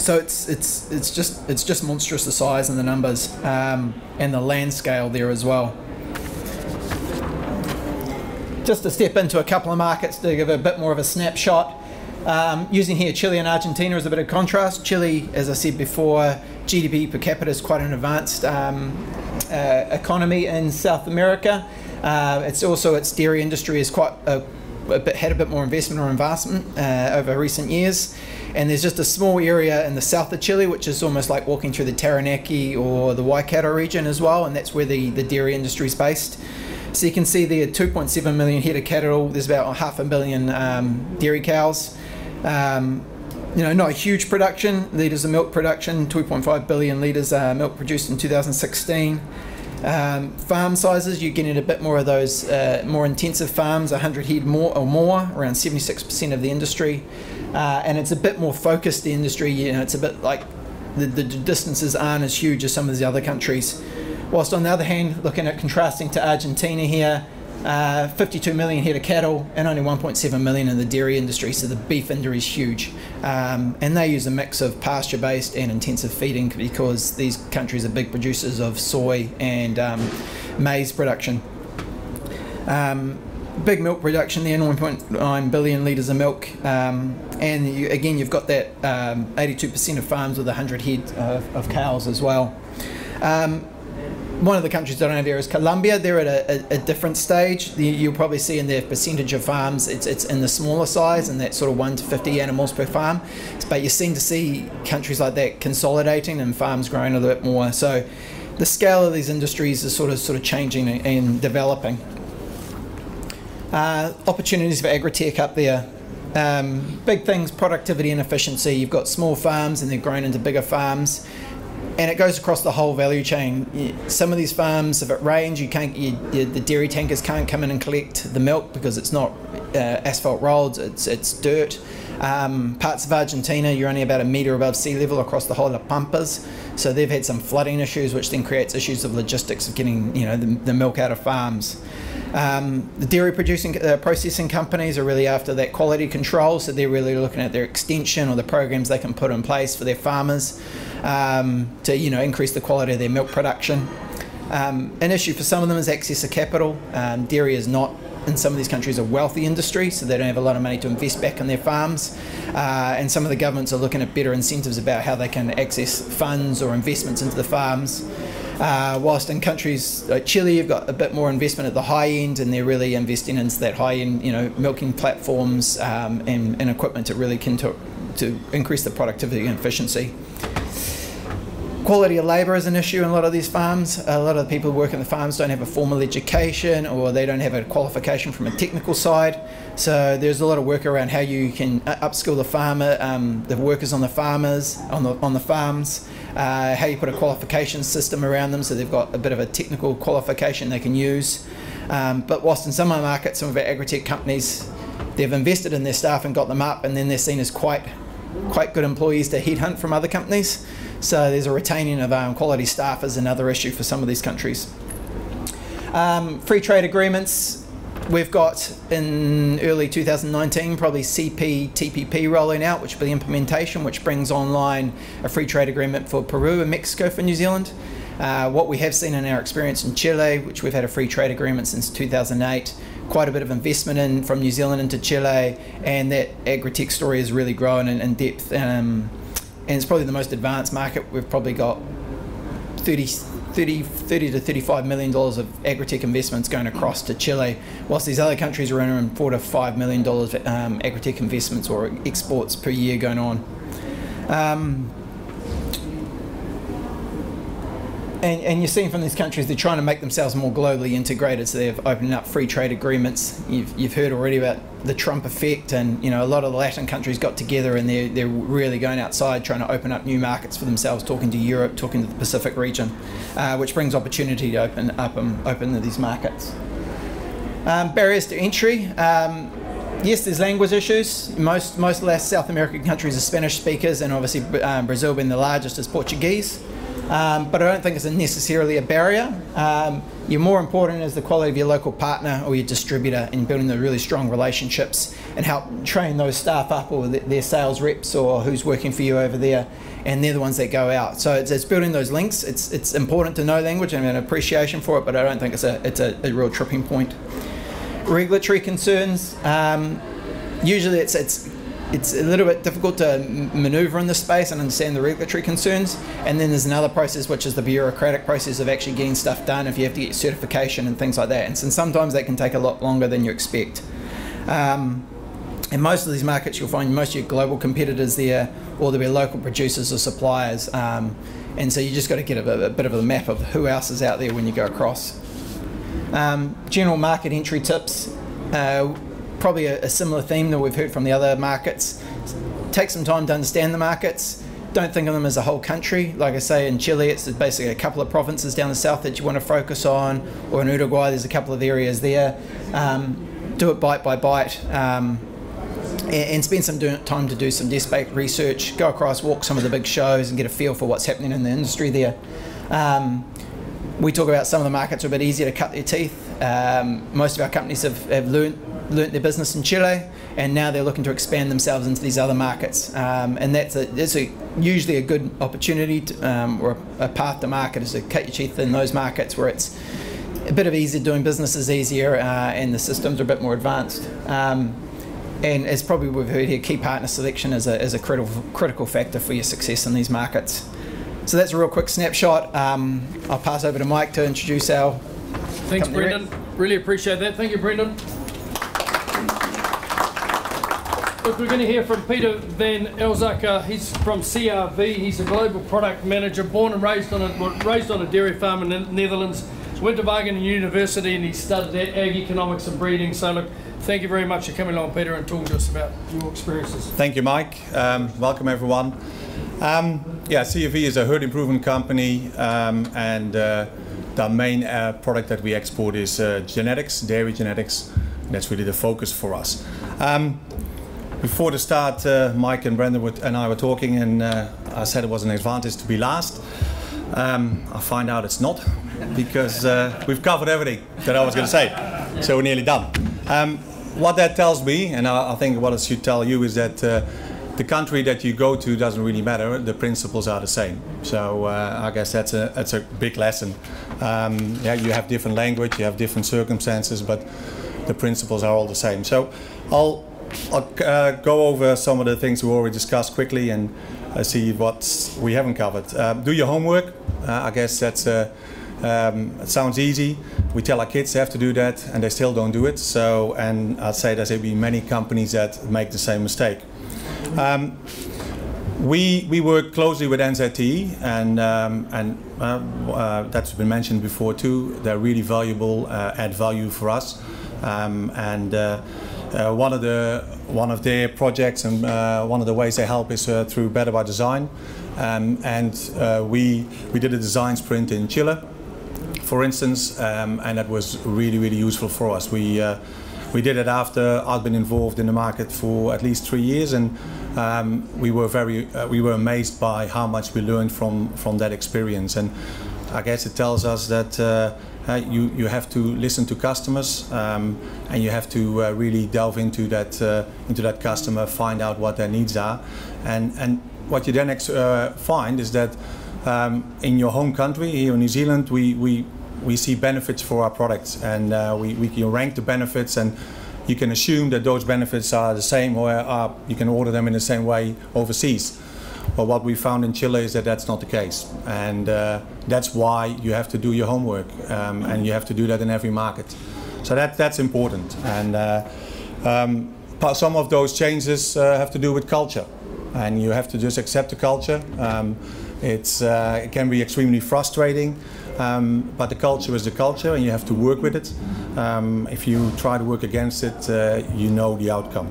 so it's it's it's just it's just monstrous the size and the numbers um, and the land scale there as well. Just to step into a couple of markets to give a bit more of a snapshot. Um, using here Chile and Argentina as a bit of contrast. Chile, as I said before, GDP per capita is quite an advanced um, uh, economy in South America. Uh, it's also its dairy industry is quite a, a bit, had a bit more investment or investment uh, over recent years. And there's just a small area in the south of Chile, which is almost like walking through the Taranaki or the Waikato region as well, and that's where the, the dairy industry is based. So you can see there 2.7 million head of cattle, there's about half a billion um, dairy cows. Um, you know, not a huge production, litres of milk production, 2.5 billion litres uh, milk produced in 2016. Um, farm sizes, you're getting a bit more of those uh, more intensive farms, 100 head more or more, around 76% of the industry. Uh, and it's a bit more focused, the industry, you know, it's a bit like the, the distances aren't as huge as some of the other countries. Whilst on the other hand, looking at contrasting to Argentina here, uh, 52 million head of cattle and only 1.7 million in the dairy industry, so the beef industry is huge. Um, and they use a mix of pasture based and intensive feeding because these countries are big producers of soy and um, maize production. Um, big milk production there, 9.9 billion litres of milk. Um, and you, again, you've got that 82% um, of farms with 100 head of, of cows as well. Um, one of the countries that I don't have here is Colombia. They're at a, a, a, different stage. You'll probably see in their percentage of farms, it's, it's in the smaller size and that sort of 1 to 50 animals per farm. But you seem to see countries like that consolidating and farms growing a little bit more. So the scale of these industries is sort of sort of changing and developing. Uh, opportunities for agri-tech up there. Um, big things, productivity and efficiency. You've got small farms and they're grown into bigger farms and it goes across the whole value chain. Some of these farms, if it rains, you can't. You, you, the dairy tankers can't come in and collect the milk because it's not uh, asphalt roads. It's it's dirt. Um, parts of Argentina, you're only about a metre above sea level across the whole of Pampas, so they've had some flooding issues, which then creates issues of logistics of getting you know the, the milk out of farms. Um, the dairy producing uh, processing companies are really after that quality control, so they're really looking at their extension or the programs they can put in place for their farmers um, to you know increase the quality of their milk production. Um, an issue for some of them is access to capital. Um, dairy is not in some of these countries a wealthy industry, so they don't have a lot of money to invest back in their farms. Uh, and some of the governments are looking at better incentives about how they can access funds or investments into the farms. Uh, whilst in countries like Chile, you've got a bit more investment at the high end, and they're really investing into that high end, you know, milking platforms um, and, and, equipment to really can to, to increase the productivity and efficiency. Quality of labour is an issue in a lot of these farms. A lot of the people who work in the farms don't have a formal education or they don't have a qualification from a technical side. So there's a lot of work around how you can upskill the farmer, um, the workers on the farmers, on the, on the farms, uh, how you put a qualification system around them so they've got a bit of a technical qualification they can use. Um, but whilst in some of our markets, some of our agri-tech companies, they've invested in their staff and got them up and then they're seen as quite, quite good employees to headhunt from other companies. So there's a retaining of um, quality staff is another issue for some of these countries. Um, free trade agreements. We've got in early 2019 probably CPTPP rolling out, which will be implementation, which brings online a free trade agreement for Peru and Mexico for New Zealand. Uh, what we have seen in our experience in Chile, which we've had a free trade agreement since 2008, quite a bit of investment in from New Zealand into Chile, and that agri-tech story has really grown in, in depth. Um, and it's probably the most advanced market. We've probably got 30, 30, 30 to 35 million dollars of agri-tech investments going across to Chile, whilst these other countries are earning four to five million dollars um, agri-tech investments or exports per year going on. Um, and, and you're seeing from these countries they're trying to make themselves more globally integrated so they're opening up free trade agreements you've, you've heard already about the trump effect and you know a lot of the latin countries got together and they're, they're really going outside trying to open up new markets for themselves talking to europe talking to the pacific region uh, which brings opportunity to open up um, open these markets um, barriers to entry um, yes, there's language issues. Most most South American countries are Spanish speakers, and obviously um, Brazil being the largest is Portuguese. Um, but I don't think it's necessarily a barrier. Um, you're more important is the quality of your local partner or your distributor in building the really strong relationships and help train those staff up or their sales reps or who's working for you over there and they're the ones that go out. So it's, it's building those links. It's, it's important to know language and an appreciation for it, but I don't think it's a, it's a, a real tripping point. Regulatory concerns. Um, usually it's, it's it's a little bit difficult to maneuver in this space and understand the regulatory concerns. And then there's another process, which is the bureaucratic process of actually getting stuff done if you have to get certification and things like that. And sometimes that can take a lot longer than you expect. Um, in most of these markets, you'll find most of your global competitors there, or there'll be local producers or suppliers. Um, and so you just got to get a, a, bit of a map of who else is out there when you go across. Um, general market entry tips. Uh, probably a, a similar theme that we've heard from the other markets. Take some time to understand the markets don't think of them as a whole country. Like I say, in Chile, it's basically a couple of provinces down the south that you want to focus on, or in Uruguay, there's a couple of areas there. Um, do it bite by bite. Um, and, spend some time to do some desk-based research. Go across, walk some of the big shows, and get a feel for what's happening in the industry there. Um, we talk about some of the markets are a bit easier to cut their teeth. Um, most of our companies have, have learned learnt their business in Chile, and now they're looking to expand themselves into these other markets. Um, and that's a, that's a, usually a good opportunity to, um, or a, path to market is to cut your teeth in those markets where it's a bit of easier doing business is easier uh, and the systems are a bit more advanced. Um, and as probably we've heard here, key partner selection is a, is a critical, critical factor for your success in these markets. So that's a real quick snapshot. Um, I'll pass over to Mike to introduce our. Thanks, Brendan. Really appreciate that. Thank you, Brendan. Look, we're going to hear from Peter Van Elzakker. He's from CRV. He's a global product manager, born and raised on a raised on a dairy farm in the Netherlands. Went to Wageningen University and he studied ag economics and breeding. So, look, thank you very much for coming along, Peter, and talking to us about your experiences. Thank you, Mike. Um, welcome, everyone. Um, yeah, CRV is a herd improvement company, um, and uh, the main uh, product that we export is uh, genetics, dairy genetics. That's really the focus for us. Um, before the start, uh, Mike and Brendan would, and I were talking, and uh, I said it was an advantage to be last. Um, I find out it's not, because uh, we've covered everything that I was going to say. So we're nearly done. Um, what that tells me, and I, I, think what it should tell you, is that uh, the country that you go to doesn't really matter. The principles are the same. So uh, I guess that's a that's a big lesson. Um, yeah, you have different language, you have different circumstances, but the principles are all the same. So I'll I'll uh, go over some of the things we already discussed quickly and uh, see what we haven't covered. Uh, do your homework. Uh, I guess that's uh, um, it sounds easy. We tell our kids they have to do that, and they still don't do it. So, and I'd say there's be many companies that make the same mistake. Um, we, we work closely with NZTE, and, um, and uh, that's been mentioned before too. They're really valuable, add value for us. Um, and uh, one of the one of their projects and uh, one of the ways they help is uh, through Better by Design, um, and uh, we we did a design sprint in Chile, for instance, um, and that was really really useful for us. We uh, we did it after I'd been involved in the market for at least three years, and um, we were very uh, we were amazed by how much we learned from from that experience, and I guess it tells us that you, you have to listen to customers um, and you have to uh, really delve into that, uh, into that customer, find out what their needs are. And, and what you then uh, find is that um, in your home country, here in New Zealand, we, we, we see benefits for our products and uh, we, we can rank the benefits and you can assume that those benefits are the same or are, you can order them in the same way overseas. But what we found in Chile is that that's not the case. And uh, that's why you have to do your homework um, and you have to do that in every market. So that, that's important. And uh, um, some of those changes uh, have to do with culture. And you have to just accept the culture. Um, It's, uh, it can be extremely frustrating, um, but the culture is the culture and you have to work with it. Um, if you try to work against it, uh, you know the outcome.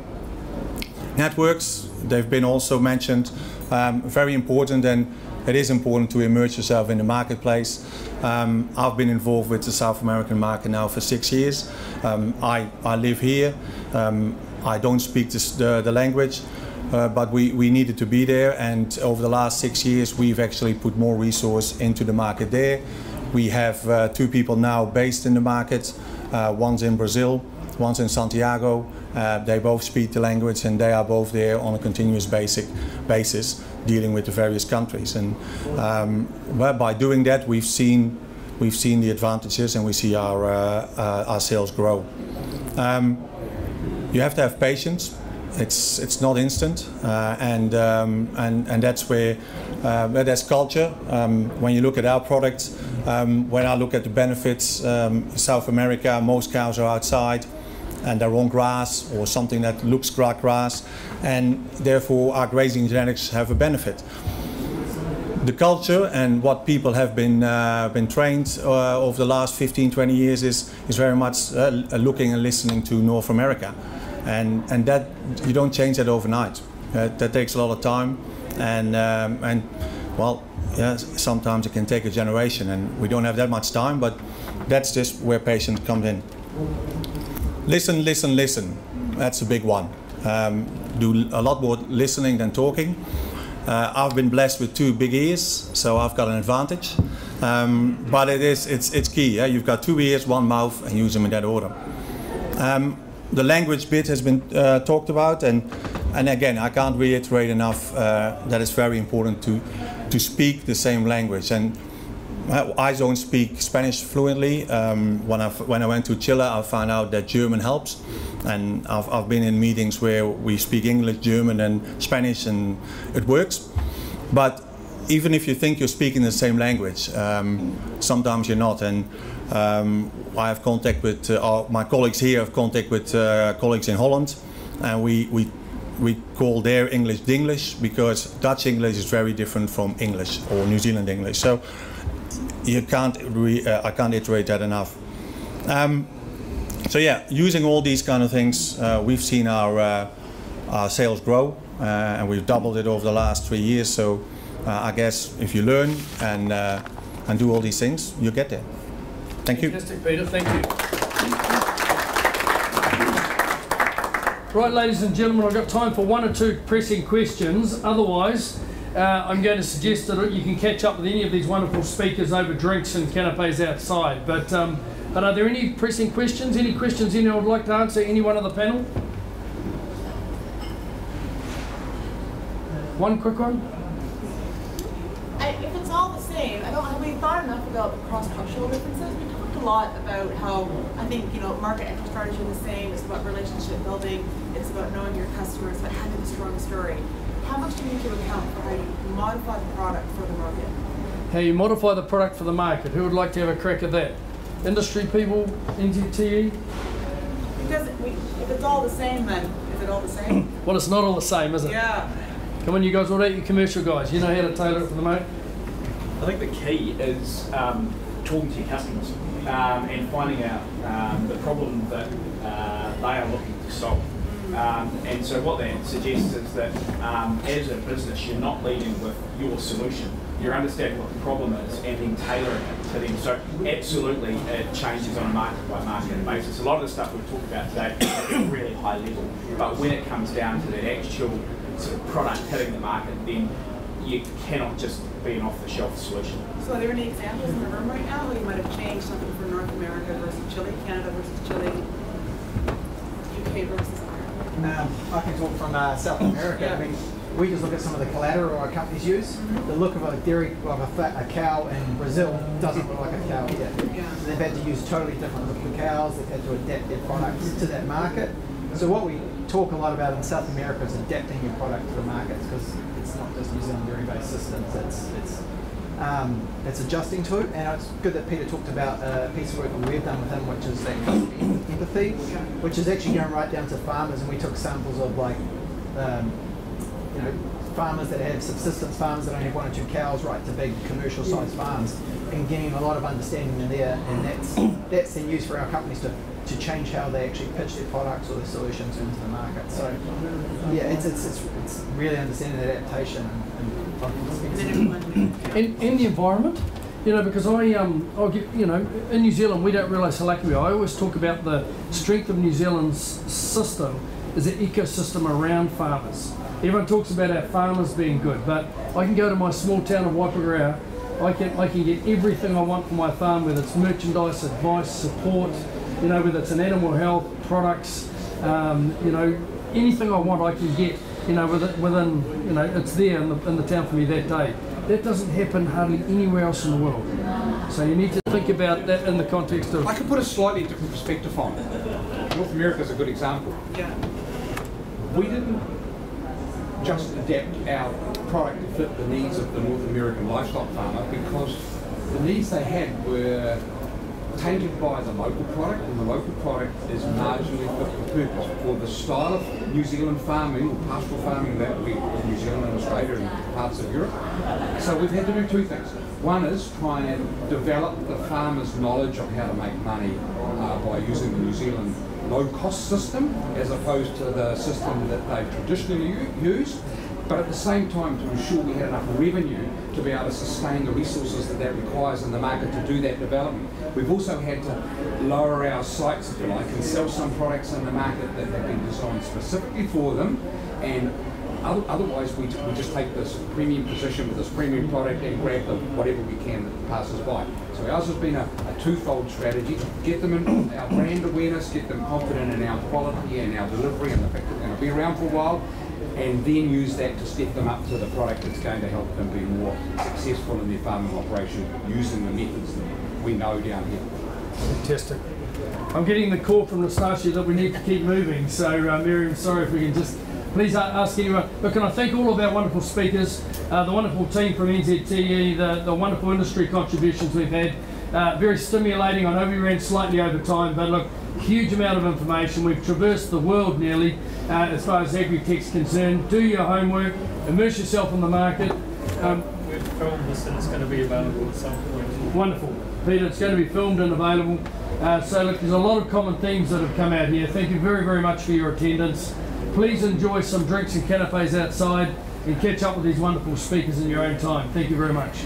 Networks, they've been also mentioned, um, very important and it is important to immerse yourself in the marketplace. Um, I've been involved with the South American market now for six years. Um, I, I live here. Um, I don't speak the, the language, uh, but we, we needed to be there. And over the last six years, we've actually put more resource into the market there. We have uh, two people now based in the market. Uh, one's in Brazil, one's in Santiago. Uh, they both speak the language and they are both there on a continuous basic basis dealing with the various countries. And um, well, by doing that, we've seen we've seen the advantages and we see our uh, uh, our sales grow. Um, you have to have patience. It's it's not instant, uh, and um, and and that's where uh, that's culture. Um, when you look at our products, um, when I look at the benefits, um, South America, most cows are outside and their own grass or something that looks like grass, and therefore our grazing genetics have a benefit. The culture and what people have been uh, been trained uh, over the last 15, 20 years is is very much uh, looking and listening to North America, and and that you don't change that overnight. Uh, that takes a lot of time, and um, and well, yeah, sometimes it can take a generation, and we don't have that much time, but that's just where patience comes in. Listen, listen, listen. That's a big one. Um, do a lot more listening than talking. Uh, I've been blessed with two big ears, so I've got an advantage. Um, but it is, it's, it's key. Yeah? You've got two ears, one mouth, and use them in that order. Um, the language bit has been uh, talked about, and, and again, I can't reiterate enough uh, that it's very important to, to speak the same language. And I don't speak Spanish fluently. Um, when, I, when I went to Chile, I found out that German helps. And I've, I've been in meetings where we speak English, German, and Spanish, and it works. But even if you think you're speaking the same language, um, sometimes you're not. And um, I have contact with uh, my colleagues here, have contact with uh, colleagues in Holland, and we, we we call their English Dinglish because Dutch English is very different from English or New Zealand English. So you can't re, uh, I can't iterate that enough. Um, so yeah, using all these kind of things, uh, we've seen our, uh, our sales grow, uh, and we've doubled it over the last three years. So uh, I guess if you learn and uh, and do all these things, you get there. Thank you. Fantastic, Peter. Thank you. Right, ladies and gentlemen, I've got time for one or two pressing questions. Otherwise, uh, I'm going to suggest that you can catch up with any of these wonderful speakers over drinks and canapes outside. But, um, but are there any pressing questions? Any questions anyone would like to answer? Anyone on the panel? One quick one? I, if it's all the same, I don't have we thought enough about the cross-cultural differences. We talked a lot about how I think you know market entry strategy is the same. It's about relationship building. It's about knowing your customers, but having a strong story. How much do you need to account for how you modify the product for the market? How you modify the product for the market. Who would like to have a crack at that? Industry people, NZTE? Because we, if it's all the same, then is it all the same? <clears throat> well, it's not all the same, is it? Yeah. Come on, you guys, what about you commercial guys? You know how to tailor it for the market? I think the key is um, talking to your customers um, and finding out um, the problem that uh, they are looking to solve. Um, and so what that suggests is that um, as a business, you're not leading with your solution. You're understanding what the problem is and then tailoring it to them. So absolutely, it changes on a market by market basis. A lot of the stuff we've talked about today is really high level, but when it comes down to that actual sort of product hitting the market, then you cannot just be an off-the-shelf solution. So are there any examples in the room right now where you might have changed something for North America versus Chile, Canada versus Chile, UK versus um, I can talk from uh, South America. Yeah. I mean, we just look at some of the collateral our companies use. The look of a dairy of a, fat, a cow in Brazil doesn't look like a cow here. Yeah. So they've had to use totally different looking cows. They've had to adapt their products to that market. So what we talk a lot about in South America is adapting your product to the markets because it's not just New Zealand dairy-based systems. It's it's um, it's adjusting to it, and it's good that Peter talked about a piece of work that we've done with him, which is that empathy, which is actually going right down to farmers, and we took samples of like, um, you know, farmers that have subsistence farms that only have one or two cows right to big commercial sized farms and getting a lot of understanding in there and that's that's then used for our companies to, to change how they actually pitch their products or their solutions into the market. So yeah, it's it's, it's, it's really understanding the adaptation and in, in the environment. You know, because I um, I'll get, you know, in New Zealand we don't realise how lucky we are. I always talk about the strength of New Zealand's system is the ecosystem around farmers. Everyone talks about our farmers being good, but I can go to my small town of Waipukurau, I can I can get everything I want from my farm, whether it's merchandise, advice, support, you know, whether it's an animal health products, um, you know, anything I want I can get, you know, within, within you know, it's there in the, in the town for me that day. That doesn't happen hardly anywhere else in the world. So you need to think about that in the context of. I can put a slightly different perspective on it. North America is a good example. Yeah. We didn't just adapt our product to fit the needs of the North American livestock farmer because the needs they had were tainted by the local product, and the local product is marginally fit for purpose for the style of New Zealand farming or pastoral farming that we, in New Zealand and Australia and parts of Europe. So we've had to do two things. One is try and develop the farmer's knowledge of how to make money uh, by using the New Zealand low-cost system as opposed to the system that they've traditionally used but at the same time to ensure we had enough revenue to be able to sustain the resources that that requires in the market to do that development. We've also had to lower our sights, if you like, and sell some products in the market that have been designed specifically for them, and otherwise we, we just take this premium position with this premium product and grab the, whatever we can that passes by. So ours has been a, a twofold strategy: get them in our brand awareness, get them confident in our quality and our delivery, and the fact that they're going to be around for a while and then use that to step them up to the product that's going to help them be more successful in their farming operation using the methods that we know down here. Fantastic. I'm getting the call from Nastasia that we need to keep moving. So, uh, Miriam, sorry if we can just please ask anyone. But can I thank all of our wonderful speakers, uh, the wonderful team from NZTE, the, the wonderful industry contributions we've had. Uh, very stimulating. I know we ran slightly over time, but look, huge amount of information. We've traversed the world nearly uh, as far as agri-tech's concerned. Do your homework, immerse yourself in the market. Um, We've filmed this and it's going to be available at some point. Wonderful. Peter, it's going to be filmed and available. Uh, so look, there's a lot of common themes that have come out here. Thank you very, very much for your attendance. Please enjoy some drinks and canapes outside and catch up with these wonderful speakers in your own time. Thank you very much.